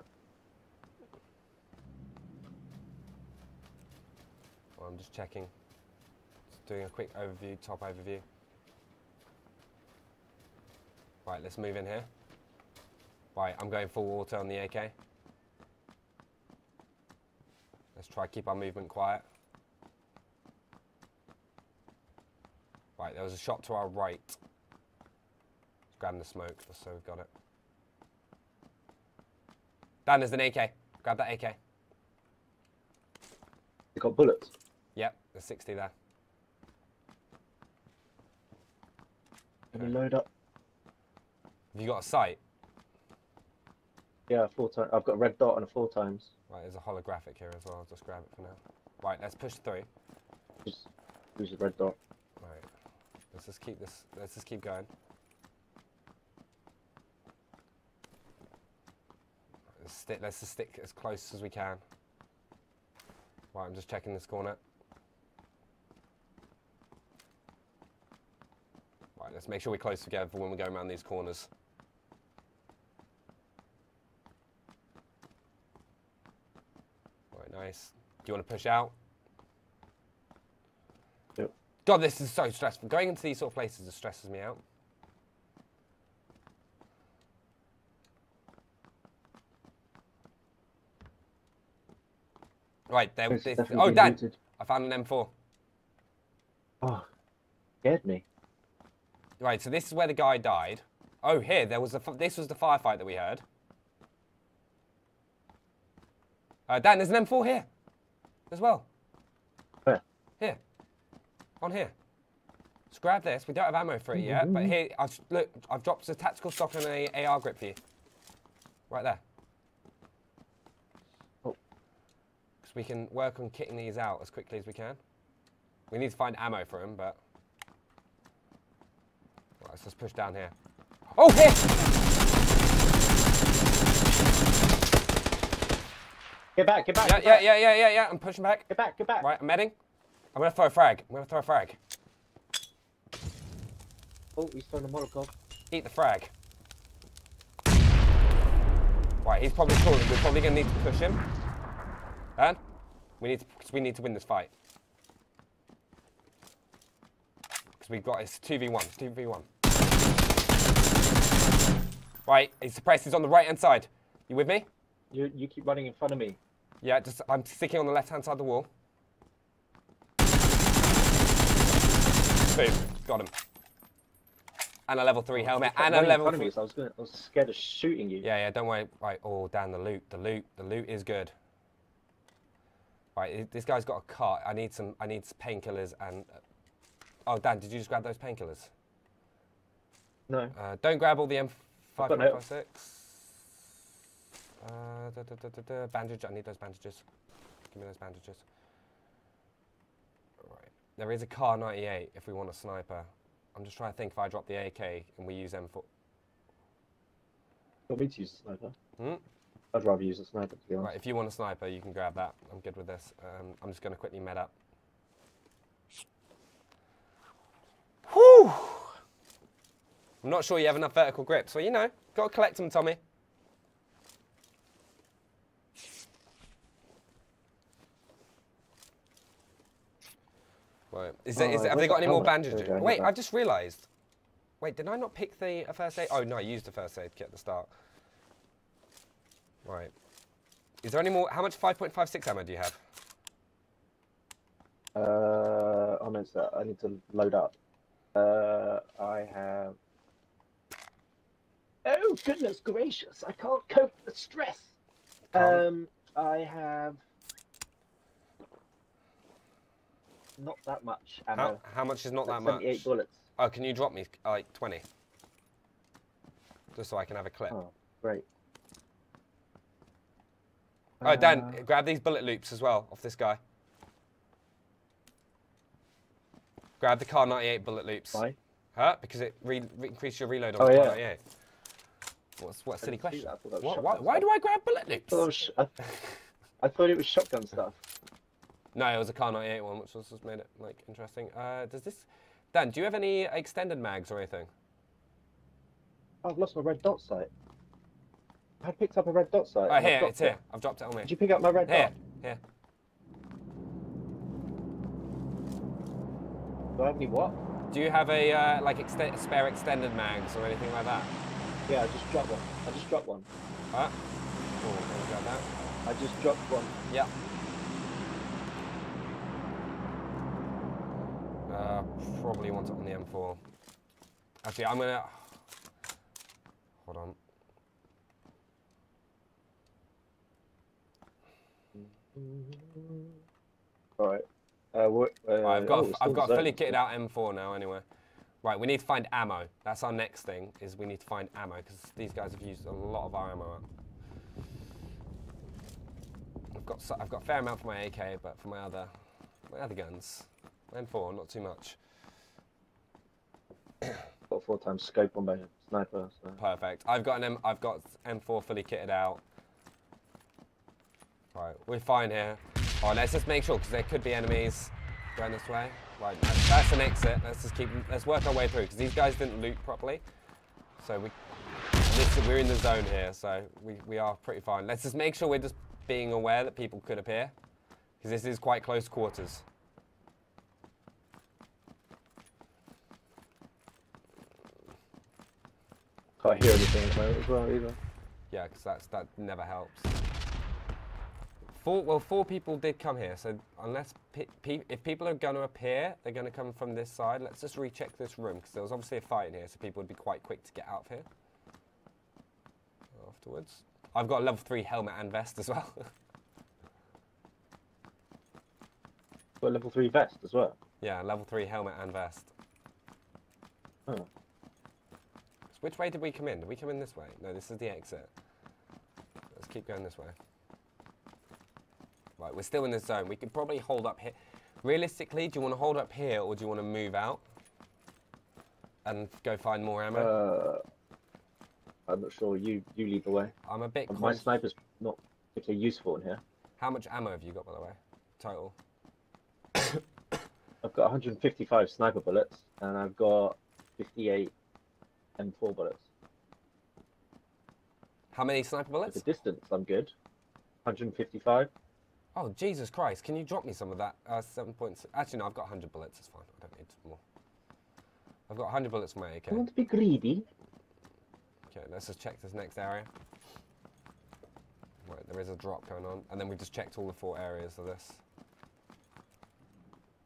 [SPEAKER 1] well, I'm just checking. Just doing a quick overview, top overview. Right, let's move in here. Right, I'm going full auto on the AK. Let's try to keep our movement quiet. Right, there was a shot to our right. Let's grab the smoke, just so we've got it. Dan, there's an AK. Grab that AK.
[SPEAKER 2] You got bullets.
[SPEAKER 1] Yep, there's 60 there.
[SPEAKER 2] Me load up.
[SPEAKER 1] Have you got a sight?
[SPEAKER 2] Yeah, four times. I've got a red dot and a four times.
[SPEAKER 1] Right, there's a holographic here as well. I'll just grab it for now. Right, let's push through.
[SPEAKER 2] Just use the red dot.
[SPEAKER 1] Right, let's just keep this. Let's just keep going. Let's stick. Let's just stick as close as we can. Right, I'm just checking this corner. Right, let's make sure we're close together for when we're going around these corners. Right, nice. Do you want to push out?
[SPEAKER 2] Yep.
[SPEAKER 1] God, this is so stressful. Going into these sort of places just stresses me out. Right, there. This, oh, Dan,
[SPEAKER 2] looted.
[SPEAKER 1] I found an M4.
[SPEAKER 2] Oh, scared me.
[SPEAKER 1] Right, so this is where the guy died. Oh, here, there was a. This was the firefight that we heard. Uh, Dan, there's an M4 here, as well.
[SPEAKER 2] Where?
[SPEAKER 1] Here, on here. Let's grab this. We don't have ammo for it yet, but here, I've look. I've dropped a tactical stock and a AR grip for you. Right there.
[SPEAKER 2] Oh.
[SPEAKER 1] Because we can work on kitting these out as quickly as we can. We need to find ammo for them, but. Right, let's just push down here. Oh, here!
[SPEAKER 2] Get back, get back.
[SPEAKER 1] Yeah,
[SPEAKER 2] get
[SPEAKER 1] yeah,
[SPEAKER 2] back,
[SPEAKER 1] yeah, yeah, yeah, yeah. I'm pushing back.
[SPEAKER 2] Get back, get back.
[SPEAKER 1] Right, I'm heading. I'm gonna throw a frag. I'm gonna throw a frag.
[SPEAKER 2] Oh, he's throwing a Molotov.
[SPEAKER 1] Eat the frag. Right, he's probably calling. We're probably gonna need to push him. Dan, we need to, cause we need to win this fight. Because we've got it's two v one. Two v one. Right, he's suppressed. He's on the right hand side. You with me?
[SPEAKER 2] You, you keep running in front of me.
[SPEAKER 1] Yeah, just I'm sticking on the left hand side of the wall. Boom, got him. And a level three
[SPEAKER 2] oh, helmet
[SPEAKER 1] and a level three.
[SPEAKER 2] me, so I was, gonna, I was scared of shooting you.
[SPEAKER 1] Yeah, yeah, don't worry. Right, oh, Dan, the loot, the loot, the loot is good. Right, this guy's got a cart. I need some, I need some painkillers and. uh, oh, Dan, did you just grab those painkillers?
[SPEAKER 2] No.
[SPEAKER 1] Uh, don't grab all the
[SPEAKER 2] I've got no-
[SPEAKER 1] M556. Uh, da, da, da, da, da, bandage, I need those bandages. Give me those bandages. Right, there is a Kar 98 if we want a sniper. I'm just trying to think if I drop the AK and we use M4.
[SPEAKER 2] Want me to use a sniper?
[SPEAKER 1] Hmm?
[SPEAKER 2] I'd rather use a sniper, to be honest.
[SPEAKER 1] Right, if you want a sniper, you can grab that. I'm good with this. Um, I'm just going to quickly med up. Whew! I'm not sure you have enough vertical grip, so you know, got to collect them, Tommy. Right, is there, is
[SPEAKER 2] Oh,
[SPEAKER 1] there, have they got any more bandages?
[SPEAKER 2] There we go,
[SPEAKER 1] Wait, I've just realised. Wait, did I not pick the first aid? Oh no, I used the first aid kit at the start. Right. Is there any more? How much 5.56 ammo do you have?
[SPEAKER 2] Uh, oh no, it's that. I need to load up. Uh, I have. Oh goodness gracious! I can't cope with the stress. Um, I have not that much ammo.
[SPEAKER 1] how much is not that
[SPEAKER 2] Like
[SPEAKER 1] much?
[SPEAKER 2] 78 bullets.
[SPEAKER 1] Oh, can you drop me like 20? Just so I can have a clip.
[SPEAKER 2] Oh, great.
[SPEAKER 1] Oh, Dan,
[SPEAKER 2] Uh,
[SPEAKER 1] grab these bullet loops as well off this guy. Grab the Kar 98 bullet loops.
[SPEAKER 2] Why?
[SPEAKER 1] Huh? Because it re- re- increases your reload on
[SPEAKER 2] Oh,
[SPEAKER 1] car
[SPEAKER 2] yeah.
[SPEAKER 1] 98. What's what a silly question?
[SPEAKER 2] that. I thought that was
[SPEAKER 1] What, why, why do I grab bullet loops?
[SPEAKER 2] I thought, it was I, I thought it was shotgun stuff.
[SPEAKER 1] No, it was a Kar 98 one, which was just made it like interesting. Uh, does this, Dan? Do you have any extended mags or anything?
[SPEAKER 2] I've lost my red dot sight. I picked up a red dot sight.
[SPEAKER 1] Oh, here, it's
[SPEAKER 2] it. here.
[SPEAKER 1] I've dropped it on me.
[SPEAKER 2] Did you pick up my red
[SPEAKER 1] here,
[SPEAKER 2] dot?
[SPEAKER 1] Here,
[SPEAKER 2] Do I have any what?
[SPEAKER 1] Do you have a uh, like ext spare extended mags or anything like that?
[SPEAKER 2] Yeah, I just dropped one. I just dropped one.
[SPEAKER 1] What? Oh, that.
[SPEAKER 2] I just dropped one.
[SPEAKER 1] Yeah. Uh, probably want it on the M4. Actually, I'm gonna... Hold on.
[SPEAKER 2] All right. Uh, what, uh,
[SPEAKER 1] Right, I've got
[SPEAKER 2] oh,
[SPEAKER 1] a, I've got a fully kitted out M4 now. Anyway, right, we need to find ammo. That's our next thing. Is we need to find ammo because these guys have used a lot of our ammo up. I've got so- I've got a fair amount for my AK, but for my other my other guns, my M4 not too much.
[SPEAKER 2] Got four times scope on my sniper. So.
[SPEAKER 1] Perfect. I've got an M. I've got M4 fully kitted out. Right, we're fine here. Oh, let's just make sure because there could be enemies going this way. Right, that's, that's an exit. Let's just keep. Let's work our way through because these guys didn't loot properly. So we. This, we're in the zone here, so we, we are pretty fine. Let's just make sure we're just being aware that people could appear because this is quite close quarters.
[SPEAKER 2] Can't hear anything at the moment as well either.
[SPEAKER 1] Yeah, because that's that never helps. Four, well, four people did come here, so unless pe- pe- if people are going to appear, they're going to come from this side. Let's just recheck this room because there was obviously a fight in here, so people would be quite quick to get out of here. Afterwards, I've got a level three helmet and vest as well.
[SPEAKER 2] Got a level three vest as well.
[SPEAKER 1] yeah, level three helmet and vest.
[SPEAKER 2] Oh.
[SPEAKER 1] So which way did we come in? Did we come in this way? No, this is the exit. Let's keep going this way. Right, we're still in the zone. We could probably hold up here. Realistically, do you want to hold up here or do you want to move out and go find more ammo?
[SPEAKER 2] Uh, I'm not sure. You you lead the way.
[SPEAKER 1] I'm a bit.
[SPEAKER 2] My sniper's not particularly useful in here.
[SPEAKER 1] How much ammo have you got, by the way? Total.
[SPEAKER 2] I've got 155 sniper bullets and I've got 58 M4 bullets.
[SPEAKER 1] How many sniper
[SPEAKER 2] At
[SPEAKER 1] bullets?
[SPEAKER 2] the distance, I'm good. 155.
[SPEAKER 1] Oh, Jesus Christ. Can you drop me some of that? Uh, 7.6. Actually, no, I've got 100 bullets. It's fine. I don't need more. I've got 100 bullets for my AK.
[SPEAKER 2] To be greedy.
[SPEAKER 1] Okay, let's just check this next area. Right, there is a drop going on. And then we just checked all the four areas of this.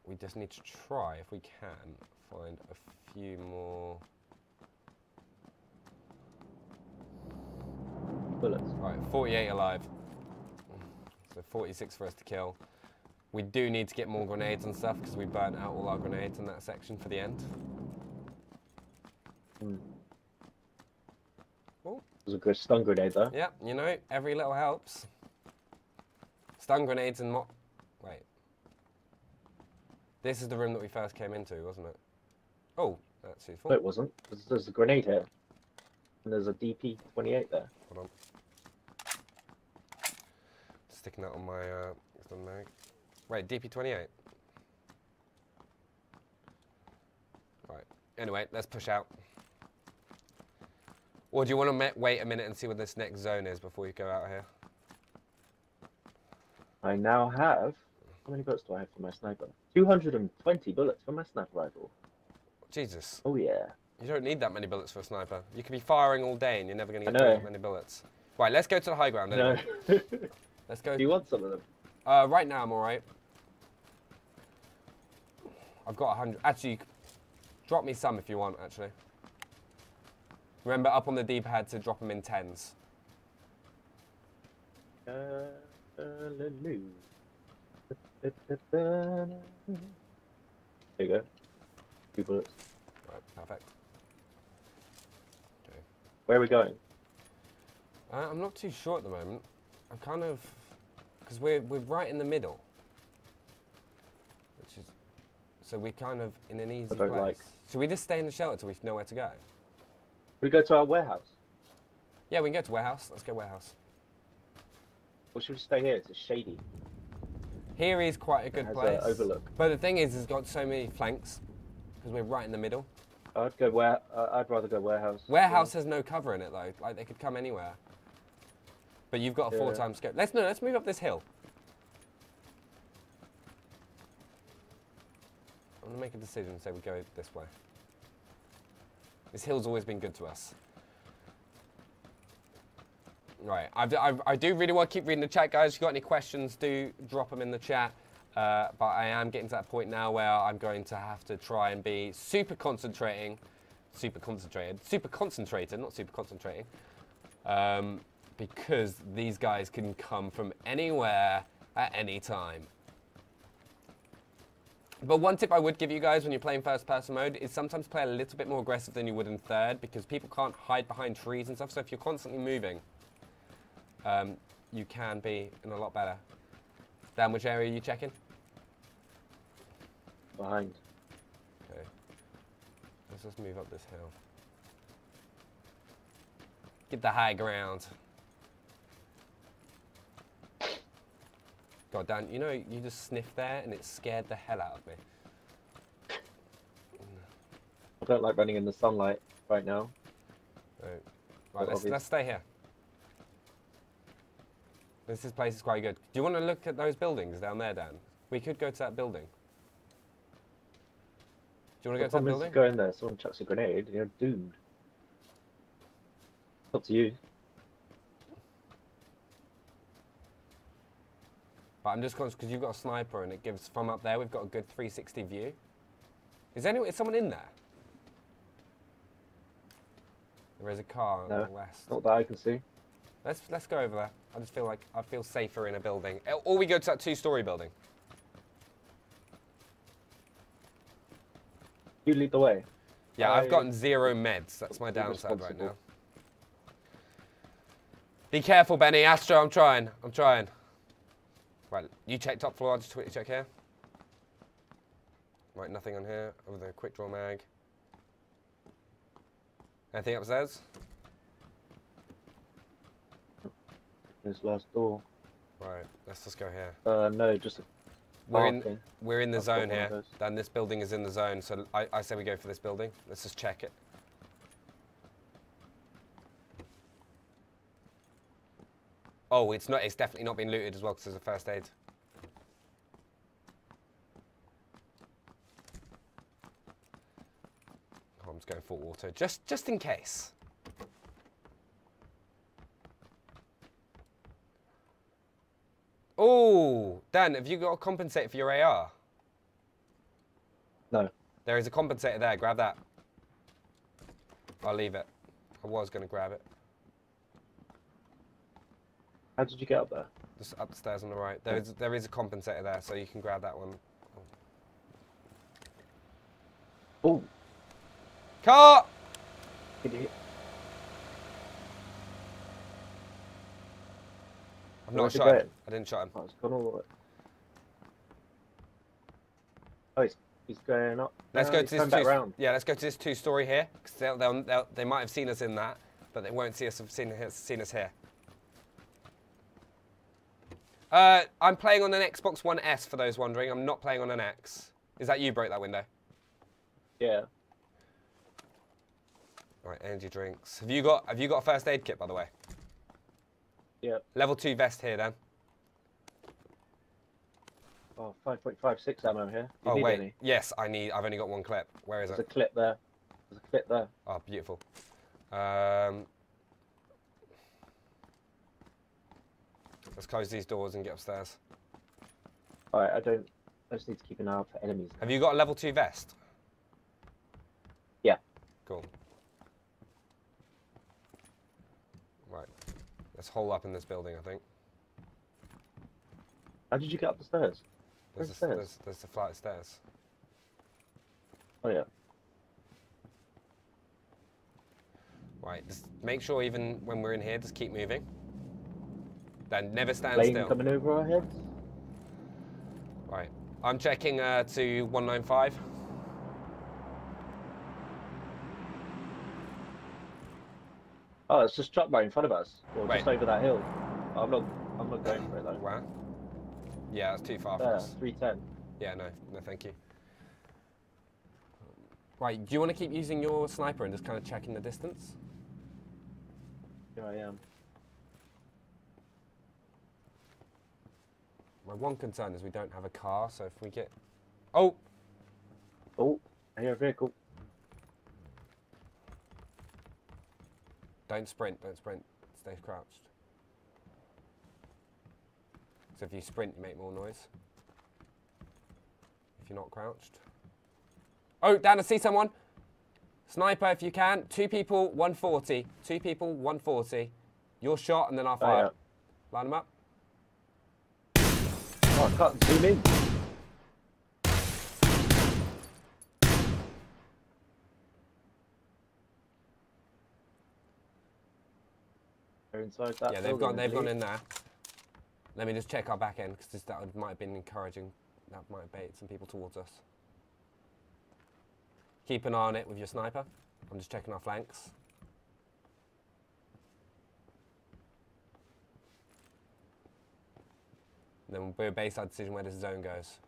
[SPEAKER 1] We just need to try, if we can, find a few more.
[SPEAKER 2] Bullets.
[SPEAKER 1] Right, 48 alive. So 46 for us to kill. We do need to get more grenades and stuff because we burnt out all our grenades in that section for the end.
[SPEAKER 2] Hmm.
[SPEAKER 1] Oh.
[SPEAKER 2] There's a good stun grenade though.
[SPEAKER 1] Yeah, you know, every little helps. Stun grenades and mo- Wait. This is the room that we first came into, wasn't it? Oh, that's useful.
[SPEAKER 2] No, it wasn't. There's, there's a grenade here. And there's a DP28 there.
[SPEAKER 1] Hold on. Sticking that on my uh, mag. Wait, DP28. Right. Anyway, let's push out. Or do you want to wait a minute and see what this next zone is before you go out here?
[SPEAKER 2] I now have. How many bullets do I have for my sniper? 220 bullets for my sniper rifle.
[SPEAKER 1] Jesus,
[SPEAKER 2] Oh yeah.
[SPEAKER 1] you don't need that many bullets for a sniper. You could be firing all day and you're never going to get that many bullets. Right, let's go to the high ground.
[SPEAKER 2] No.
[SPEAKER 1] Anyway.
[SPEAKER 2] do
[SPEAKER 1] Let's go.
[SPEAKER 2] Do you want some of them?
[SPEAKER 1] Uh, right now, I'm all right. I've got a hundred. Actually, drop me some if you want. Actually, remember up on the D-pad to drop them in tens.
[SPEAKER 2] Uh. There you go. Two bullets.
[SPEAKER 1] Right, perfect. Okay.
[SPEAKER 2] Where are we going?
[SPEAKER 1] Uh, I'm not too sure at the moment. I'm kind of because we're we're right in the middle, which is so we're kind of in an easy
[SPEAKER 2] don't
[SPEAKER 1] place.
[SPEAKER 2] like-
[SPEAKER 1] Should we just stay in the shelter till we know where to go?
[SPEAKER 2] We go to our warehouse.
[SPEAKER 1] Yeah, we can go to warehouse. Let's go warehouse.
[SPEAKER 2] Or should we stay here? It's shady.
[SPEAKER 1] Here is quite a good
[SPEAKER 2] has a
[SPEAKER 1] place.
[SPEAKER 2] overlook.
[SPEAKER 1] But the thing is, it's got so many flanks because we're right in the middle.
[SPEAKER 2] I'd go where. Uh, I'd rather go warehouse.
[SPEAKER 1] Warehouse has no cover in it though. Like they could come anywhere. But you've got a four
[SPEAKER 2] Yeah.
[SPEAKER 1] times scope. Let's no, let's move up this hill. I'm gonna make a decision and say we go this way. This hill's always been good to us. Right, I've, I've, I do really want to keep reading the chat, guys. If you've got any questions, do drop them in the chat. Uh, but I am getting to that point now where I'm going to have to try and be super concentrating, super concentrated, super concentrated, not super concentrating, um, because these guys can come from anywhere at any time. But one tip I would give you guys when you're playing first person mode is sometimes play a little bit more aggressive than you would in third because people can't hide behind trees and stuff. So if you're constantly moving, um, you can be in a lot better. Dan, which area are you checking?
[SPEAKER 2] Behind.
[SPEAKER 1] Okay. Let's just move up this hill. Get the high ground. God, Dan, you know, you just sniffed there and it scared the hell out of me.
[SPEAKER 2] I don't like running in the sunlight right now.
[SPEAKER 1] Right, right let's, let's stay here. This is, place is quite good. Do you want to look at those buildings down there, Dan? We could go to that building. Do you want to go to that building?
[SPEAKER 2] go in there, someone chucks a grenade, and you're doomed. It's up to you.
[SPEAKER 1] But I'm just conscious because you've got a sniper and it gives from up there. We've got a good 360 view. Is anyone? Is someone in there? There is a car on
[SPEAKER 2] No.
[SPEAKER 1] the west.
[SPEAKER 2] Not that I can see.
[SPEAKER 1] Let's let's go over there. I just feel like I feel safer in a building. Uh, Or we go to that two-story building.
[SPEAKER 2] You lead the way.
[SPEAKER 1] Yeah, I've gotten zero meds. That's my downside right now. Be careful, Benny. Astro, I'm trying. I'm trying. Right, you check top floor. I'll just quickly check here. Right, nothing on here. Over the quick draw mag. Anything upstairs?
[SPEAKER 2] This last door.
[SPEAKER 1] Right, let's just go here.
[SPEAKER 2] Uh, no, just
[SPEAKER 1] We're in, we're in the
[SPEAKER 2] I've
[SPEAKER 1] zone here.
[SPEAKER 2] those.
[SPEAKER 1] Dan, this building is in the zone, so I, I say we go for this building. Let's just check it. Oh, it's not. It's definitely not been looted as well because there's a first aid. Oh, I'm just going full auto, just just in case. Oh, Dan, have you got a compensator for your AR?
[SPEAKER 2] No.
[SPEAKER 1] There is a compensator there. Grab that. I'll leave it. I was going to grab it.
[SPEAKER 2] How did you get up there?
[SPEAKER 1] Just upstairs on the right. There is there is a compensator there, so you can grab that one.
[SPEAKER 2] Oh,
[SPEAKER 1] Car!
[SPEAKER 2] did you hit?
[SPEAKER 1] I've not shot him. I didn't shot him.
[SPEAKER 2] Oh, it's gone all the way. Oh, he's, he's going up.
[SPEAKER 1] Let's
[SPEAKER 2] No,
[SPEAKER 1] go to this two.
[SPEAKER 2] round.
[SPEAKER 1] Yeah, let's go to this two-story here. 'cause they'll, they'll, they'll, they might have seen us in that, but they won't see us have seen, seen us here. Uh, I'm playing on an Xbox One S for those wondering. I'm not playing on an X. Is that you broke that window?
[SPEAKER 2] Yeah.
[SPEAKER 1] All right, energy drinks. Have you got Have you got a first aid kit by the way?
[SPEAKER 2] Yeah.
[SPEAKER 1] Level two vest here, Dan.
[SPEAKER 2] Oh, 5.56 ammo here. You
[SPEAKER 1] oh wait,
[SPEAKER 2] any?
[SPEAKER 1] yes, I need. I've only got one clip. Where is it?
[SPEAKER 2] There's a clip there. There's a clip there.
[SPEAKER 1] Oh, beautiful. Um, let's close these doors and get upstairs.
[SPEAKER 2] Alright, I don't. I just need to keep an eye out for enemies.
[SPEAKER 1] Have you got a level two vest?
[SPEAKER 2] Yeah.
[SPEAKER 1] Cool. Right. Let's hole up in this building, I think.
[SPEAKER 2] How did you get up the stairs?
[SPEAKER 1] There's, a,
[SPEAKER 2] stairs?
[SPEAKER 1] there's, there's a flight of stairs.
[SPEAKER 2] Oh yeah.
[SPEAKER 1] Right, just make sure even when we're in here, just keep moving. Then never stand
[SPEAKER 2] Plane
[SPEAKER 1] still.
[SPEAKER 2] coming over our heads.
[SPEAKER 1] Right. I'm checking uh, to 195.
[SPEAKER 2] Oh, it's just struck right in front of us. Or
[SPEAKER 1] Wait.
[SPEAKER 2] just over that hill. I'm not. I'm not going for it though.
[SPEAKER 1] Wow. Yeah, that's too far for us.
[SPEAKER 2] 310.
[SPEAKER 1] Yeah, no, no, thank you. Right, do you want to keep using your sniper and just kind of checking the distance?
[SPEAKER 2] Here I am.
[SPEAKER 1] My one concern is we don't have a car, so if we get... Oh!
[SPEAKER 2] Oh, I hear a vehicle.
[SPEAKER 1] Don't sprint, don't sprint. Stay crouched. So if you sprint, you make more noise. if you're not crouched. Oh, Dan, I see someone. Sniper, if you can. Two people, 140. Two people, 140. Your shot, and then I'll
[SPEAKER 2] Oh,
[SPEAKER 1] fire.
[SPEAKER 2] yeah.
[SPEAKER 1] Line them up.
[SPEAKER 2] Oh, I can't zoom in. They're inside that
[SPEAKER 1] yeah, they've gone. They've gone in there. Let me just check our back end because that might have been encouraging. That might have baited some people towards us. Keep an eye on it with your sniper. I'm just checking our flanks. Then we'll base our decision where this zone goes.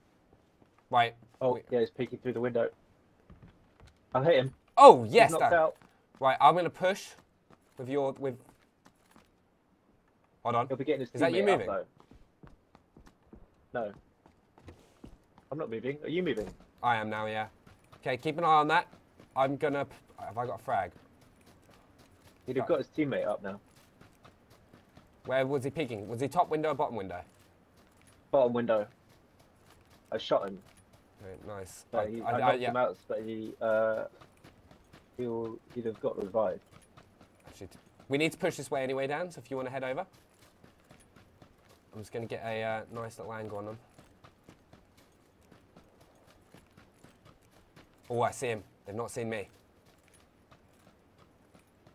[SPEAKER 1] Right.
[SPEAKER 2] Oh,
[SPEAKER 1] we-
[SPEAKER 2] yeah, he's peeking through the window. I'll hit him.
[SPEAKER 1] Oh yes, Dan.
[SPEAKER 2] out.
[SPEAKER 1] Right, I'm gonna push with your with. Hold on.
[SPEAKER 2] He'll be getting his
[SPEAKER 1] Is that you moving?
[SPEAKER 2] Up. No. I'm not moving. Are you moving?
[SPEAKER 1] I am now, yeah. Okay, keep an eye on that. I'm gonna. Have I got a frag?
[SPEAKER 2] He'd have got his teammate up now.
[SPEAKER 1] Where was he peeking? Was he top window or bottom window?
[SPEAKER 2] Bottom window. I shot him.
[SPEAKER 1] Right, nice.
[SPEAKER 2] But
[SPEAKER 1] I-
[SPEAKER 2] he,
[SPEAKER 1] I-
[SPEAKER 2] I,
[SPEAKER 1] I- yeah,
[SPEAKER 2] him out, but he, uh, he'll, he'd have got revived.
[SPEAKER 1] actually, We need to push this way anyway, Dan. So if you want to head over, I'm just gonna get a uh, nice little angle on them. Oh, I see him. They've not seen me.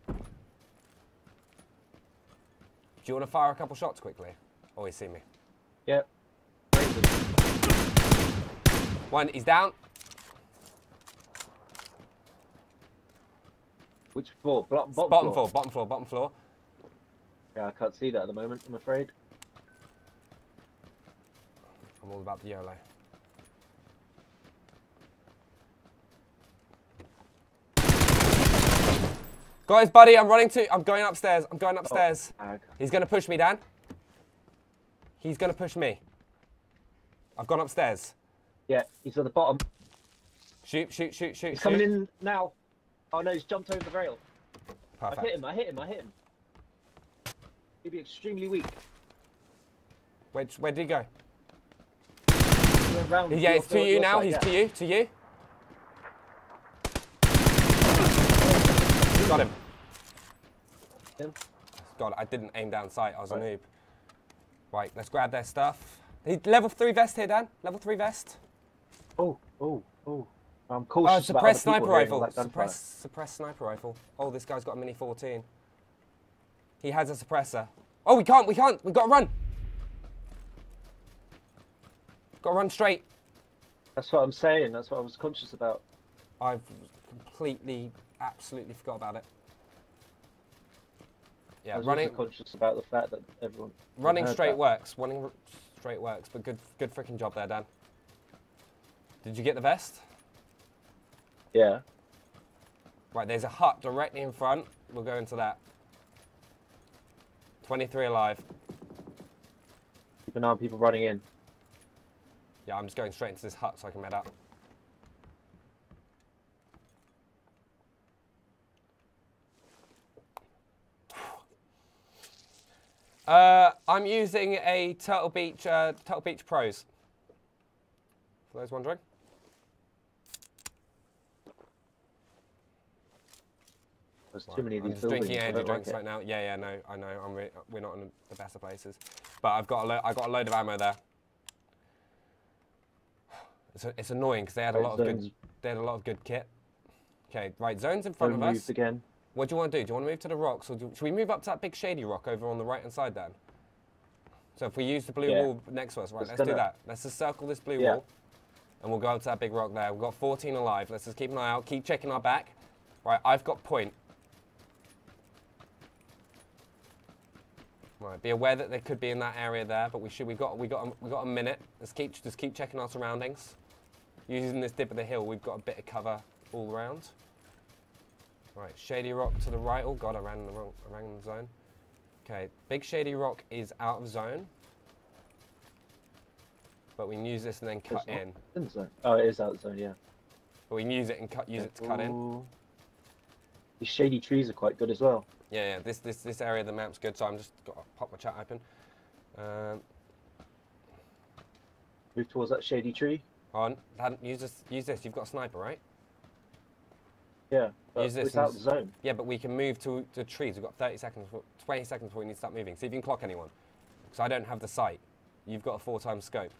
[SPEAKER 1] Do you want to fire a couple shots quickly? Oh, he's seen me.
[SPEAKER 2] Yeah.
[SPEAKER 1] One, he's down.
[SPEAKER 2] Which floor? Bottom, bottom,
[SPEAKER 1] Bottom floor, bottom floor, bottom floor.
[SPEAKER 2] Yeah, I can't see that at the moment, I'm afraid.
[SPEAKER 1] I'm all about the YOLO. Guys, buddy, I'm running to. I'm going upstairs. I'm going oh, upstairs.
[SPEAKER 2] Ag.
[SPEAKER 1] He's gonna push me, Dan. He's gonna push me. I've gone upstairs.
[SPEAKER 2] Yeah, he's on the bottom.
[SPEAKER 1] Shoot, shoot, shoot, shoot.
[SPEAKER 2] He's
[SPEAKER 1] shoot.
[SPEAKER 2] coming in now. Oh no, he's jumped over the rail. I hit him, I hit him, I hit him. He'd be extremely weak.
[SPEAKER 1] Where, where did he go?
[SPEAKER 2] He round
[SPEAKER 1] Yeah, it's to you now.
[SPEAKER 2] side,
[SPEAKER 1] He's
[SPEAKER 2] yeah.
[SPEAKER 1] to you. To you. Got him.
[SPEAKER 2] Him?
[SPEAKER 1] God, I didn't aim down sight. I was a noob. Right, let's grab their stuff. He, level three vest here, Dan. Level three vest.
[SPEAKER 2] Oh, oh, oh. I'm
[SPEAKER 1] Oh,
[SPEAKER 2] cautious about
[SPEAKER 1] suppressed sniper rifle.
[SPEAKER 2] all that.
[SPEAKER 1] Suppress, suppressed sniper rifle. Oh, this guy's got a mini 14. He has a suppressor. Oh, we can't. We can't. We've got to run. Got to run straight.
[SPEAKER 2] That's what I'm saying. That's what I was conscious about.
[SPEAKER 1] I've completely, absolutely forgot about it.
[SPEAKER 2] I
[SPEAKER 1] Yeah,
[SPEAKER 2] was
[SPEAKER 1] running,
[SPEAKER 2] conscious about the fact that everyone.
[SPEAKER 1] running straight
[SPEAKER 2] that.
[SPEAKER 1] works. Running straight works. But good, good freaking job there, Dan. Did you get the vest?
[SPEAKER 2] Yeah.
[SPEAKER 1] Right, there's a hut directly in front. We'll go into that. 23 alive.
[SPEAKER 2] Keep an eye on people running in.
[SPEAKER 1] Yeah, I'm just going straight into this hut so I can med up. Uh, I'm using a Turtle Beach, uh, Turtle Beach Pros. For those wondering.
[SPEAKER 2] There's too many of
[SPEAKER 1] I'm just
[SPEAKER 2] buildings.
[SPEAKER 1] drinking energy
[SPEAKER 2] don't like
[SPEAKER 1] drinks right now. Yeah, yeah, no, I know. I'm re- we're not in the best of places, but I've got a I got a load of ammo there. It's, a, it's annoying because they had a
[SPEAKER 2] Right,
[SPEAKER 1] lot of good they had a lot of good kit. Okay, right, zones in front
[SPEAKER 2] Zone
[SPEAKER 1] of us.
[SPEAKER 2] again.
[SPEAKER 1] What do you want to do? Do you want to move to the rocks, or do, should we move up to that big shady rock over on the right hand side then? So if we use the blue
[SPEAKER 2] Yeah.
[SPEAKER 1] wall next to us, right?
[SPEAKER 2] Just
[SPEAKER 1] let's do that. Let's just circle this blue
[SPEAKER 2] Yeah.
[SPEAKER 1] wall, and we'll go up to that big rock there. We've got 14 alive. Let's just keep an eye out. Keep checking our back. Right, I've got point. Right, be aware that they could be in that area there, but we should. We've got. We got. A, we got a minute. Let's keep. Just keep checking our surroundings. Using this dip of the hill, we've got a bit of cover all around. Right, Shady Rock to the right. Oh god, I ran in the wrong, I ran in the zone. Okay, Big Shady Rock is out of zone. But we can use this and then cut in.
[SPEAKER 2] in zone. Oh, it is out of zone, yeah.
[SPEAKER 1] But we can use it and cut use it to cut in.
[SPEAKER 2] These shady trees are quite good as well.
[SPEAKER 1] Yeah, yeah. This this this area of the map's good, so I'm just got to pop my chat open. Um,
[SPEAKER 2] Move towards that shady tree.
[SPEAKER 1] On, Dan, use this. Use this. You've got a sniper, right?
[SPEAKER 2] Yeah, but
[SPEAKER 1] Use this
[SPEAKER 2] it's out
[SPEAKER 1] and-
[SPEAKER 2] the zone.
[SPEAKER 1] Yeah, but we can move to the trees. We've got 30 seconds, before- 20 seconds before we need to start moving. See if you can clock anyone. Because I don't have the sight. You've got a four times scope.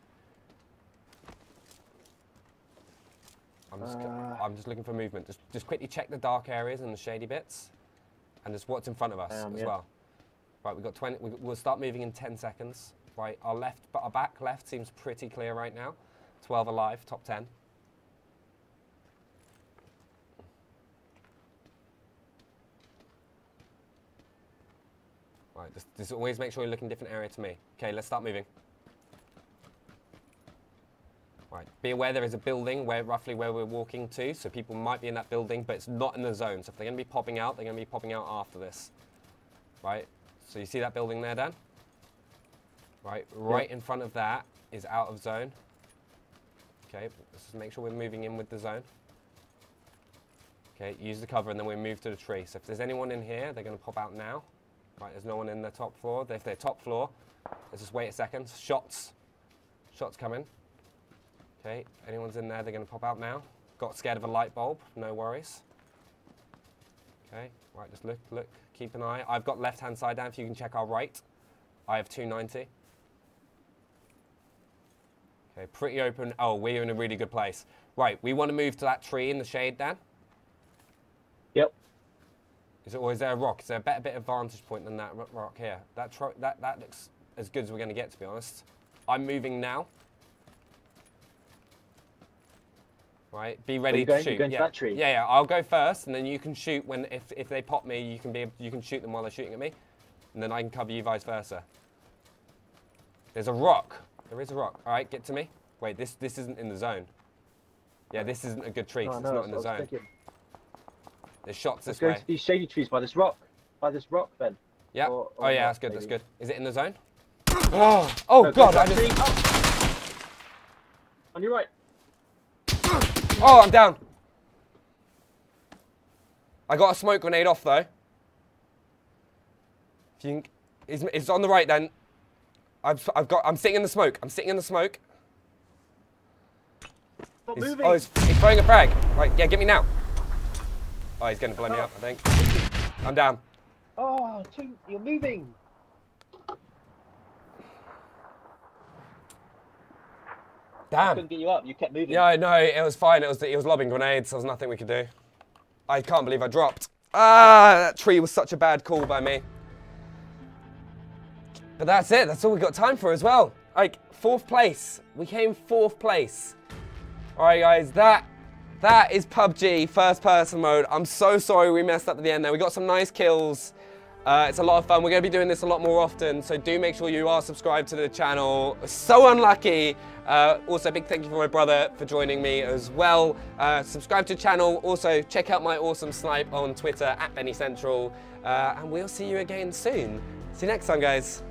[SPEAKER 1] I'm just,
[SPEAKER 2] Uh.
[SPEAKER 1] I'm just looking for movement. Just, just quickly check the dark areas and the shady bits. And just what's in front of us
[SPEAKER 2] Um,
[SPEAKER 1] as
[SPEAKER 2] yeah.
[SPEAKER 1] well. Right, we've got 20. We, we'll start moving in 10 seconds. Right, our left, but our back left seems pretty clear right now. 12 alive, top 10. Right, just, just always make sure you're looking different area to me. Okay, let's start moving. Right, be aware there is a building where roughly where we're walking to, so people might be in that building, but it's not in the zone. So if they're going to be popping out, they're going to be popping out after this. Right, so you see that building there, Dan? Right, right in front of that is out of zone. Okay, let's just make sure we're moving in with the zone. Okay, use the cover and then we move to the tree. So if there's anyone in here, they're going to pop out now. Right, there's no one in the top floor. If they're top floor, let's just wait a second. Shots. Shots coming. Okay, anyone's in there, they're going to pop out now. Got scared of a light bulb, no worries. Okay, right, just look, look, keep an eye. I've got left hand side down if you can check our right. I have 290. Okay, pretty open. Oh, we're in a really good place. Right, we want to move to that tree in the shade, Dan.
[SPEAKER 2] Yep.
[SPEAKER 1] Is it, or is there a rock? Is there a better bit of vantage point than that rock here? That, tro- that, that looks as good as we're going to get, to be honest. I'm moving now. Right, be ready
[SPEAKER 2] you
[SPEAKER 1] to shoot.
[SPEAKER 2] you're to
[SPEAKER 1] yeah.
[SPEAKER 2] that tree?
[SPEAKER 1] yeah, yeah. I'll go first, and then you can shoot when if, if they pop me, you can be you can shoot them while they're shooting at me, and then I can cover you vice versa. There's a rock. There is a rock. All right, get to me. Wait, this this isn't in the zone. Yeah, this isn't a good tree.
[SPEAKER 2] Oh,
[SPEAKER 1] it's
[SPEAKER 2] no,
[SPEAKER 1] not in the
[SPEAKER 2] that's what I
[SPEAKER 1] zone.
[SPEAKER 2] thinking.
[SPEAKER 1] There's shots
[SPEAKER 2] Let's
[SPEAKER 1] this
[SPEAKER 2] go
[SPEAKER 1] way.
[SPEAKER 2] to these shady trees by this rock. By this rock, Ben.
[SPEAKER 1] Yeah.
[SPEAKER 2] Or-
[SPEAKER 1] oh yeah, that's good. That's good. Is it in the zone? Oh, oh
[SPEAKER 2] go
[SPEAKER 1] God! I just.
[SPEAKER 2] Oh. On your right.
[SPEAKER 1] Oh, I'm down. I got a smoke grenade off though. If you can, it's, on the right then. I've, I've got. I'm sitting in the smoke. I'm sitting in the smoke.
[SPEAKER 2] Stop
[SPEAKER 1] He's,
[SPEAKER 2] moving.
[SPEAKER 1] oh, he's, he's throwing a frag. Right, yeah, get me now. Oh, he's going to blow me up. I think. I'm down.
[SPEAKER 2] Oh, you're moving.
[SPEAKER 1] Damn.
[SPEAKER 2] Couldn't get you up. You kept moving.
[SPEAKER 1] Yeah, no, it was fine. It was it was lobbing grenades. There was nothing we could do. I can't believe I dropped. Ah, that tree was such a bad call by me. But that's it. That's all we got time for as well. Like fourth place. We came fourth place. All right, guys. That that is PUBG first person mode. I'm so sorry we messed up at the end there. We got some nice kills. Uh, it's a lot of fun. We're going to be doing this a lot more often, so do make sure you are subscribed to the channel. So unlucky. Uh, also, big thank you for my brother for joining me as well. Uh, subscribe to the channel. Also, check out my awesome snipe on Twitter at Benny Central, uh, and we'll see you again soon. See you next time, guys.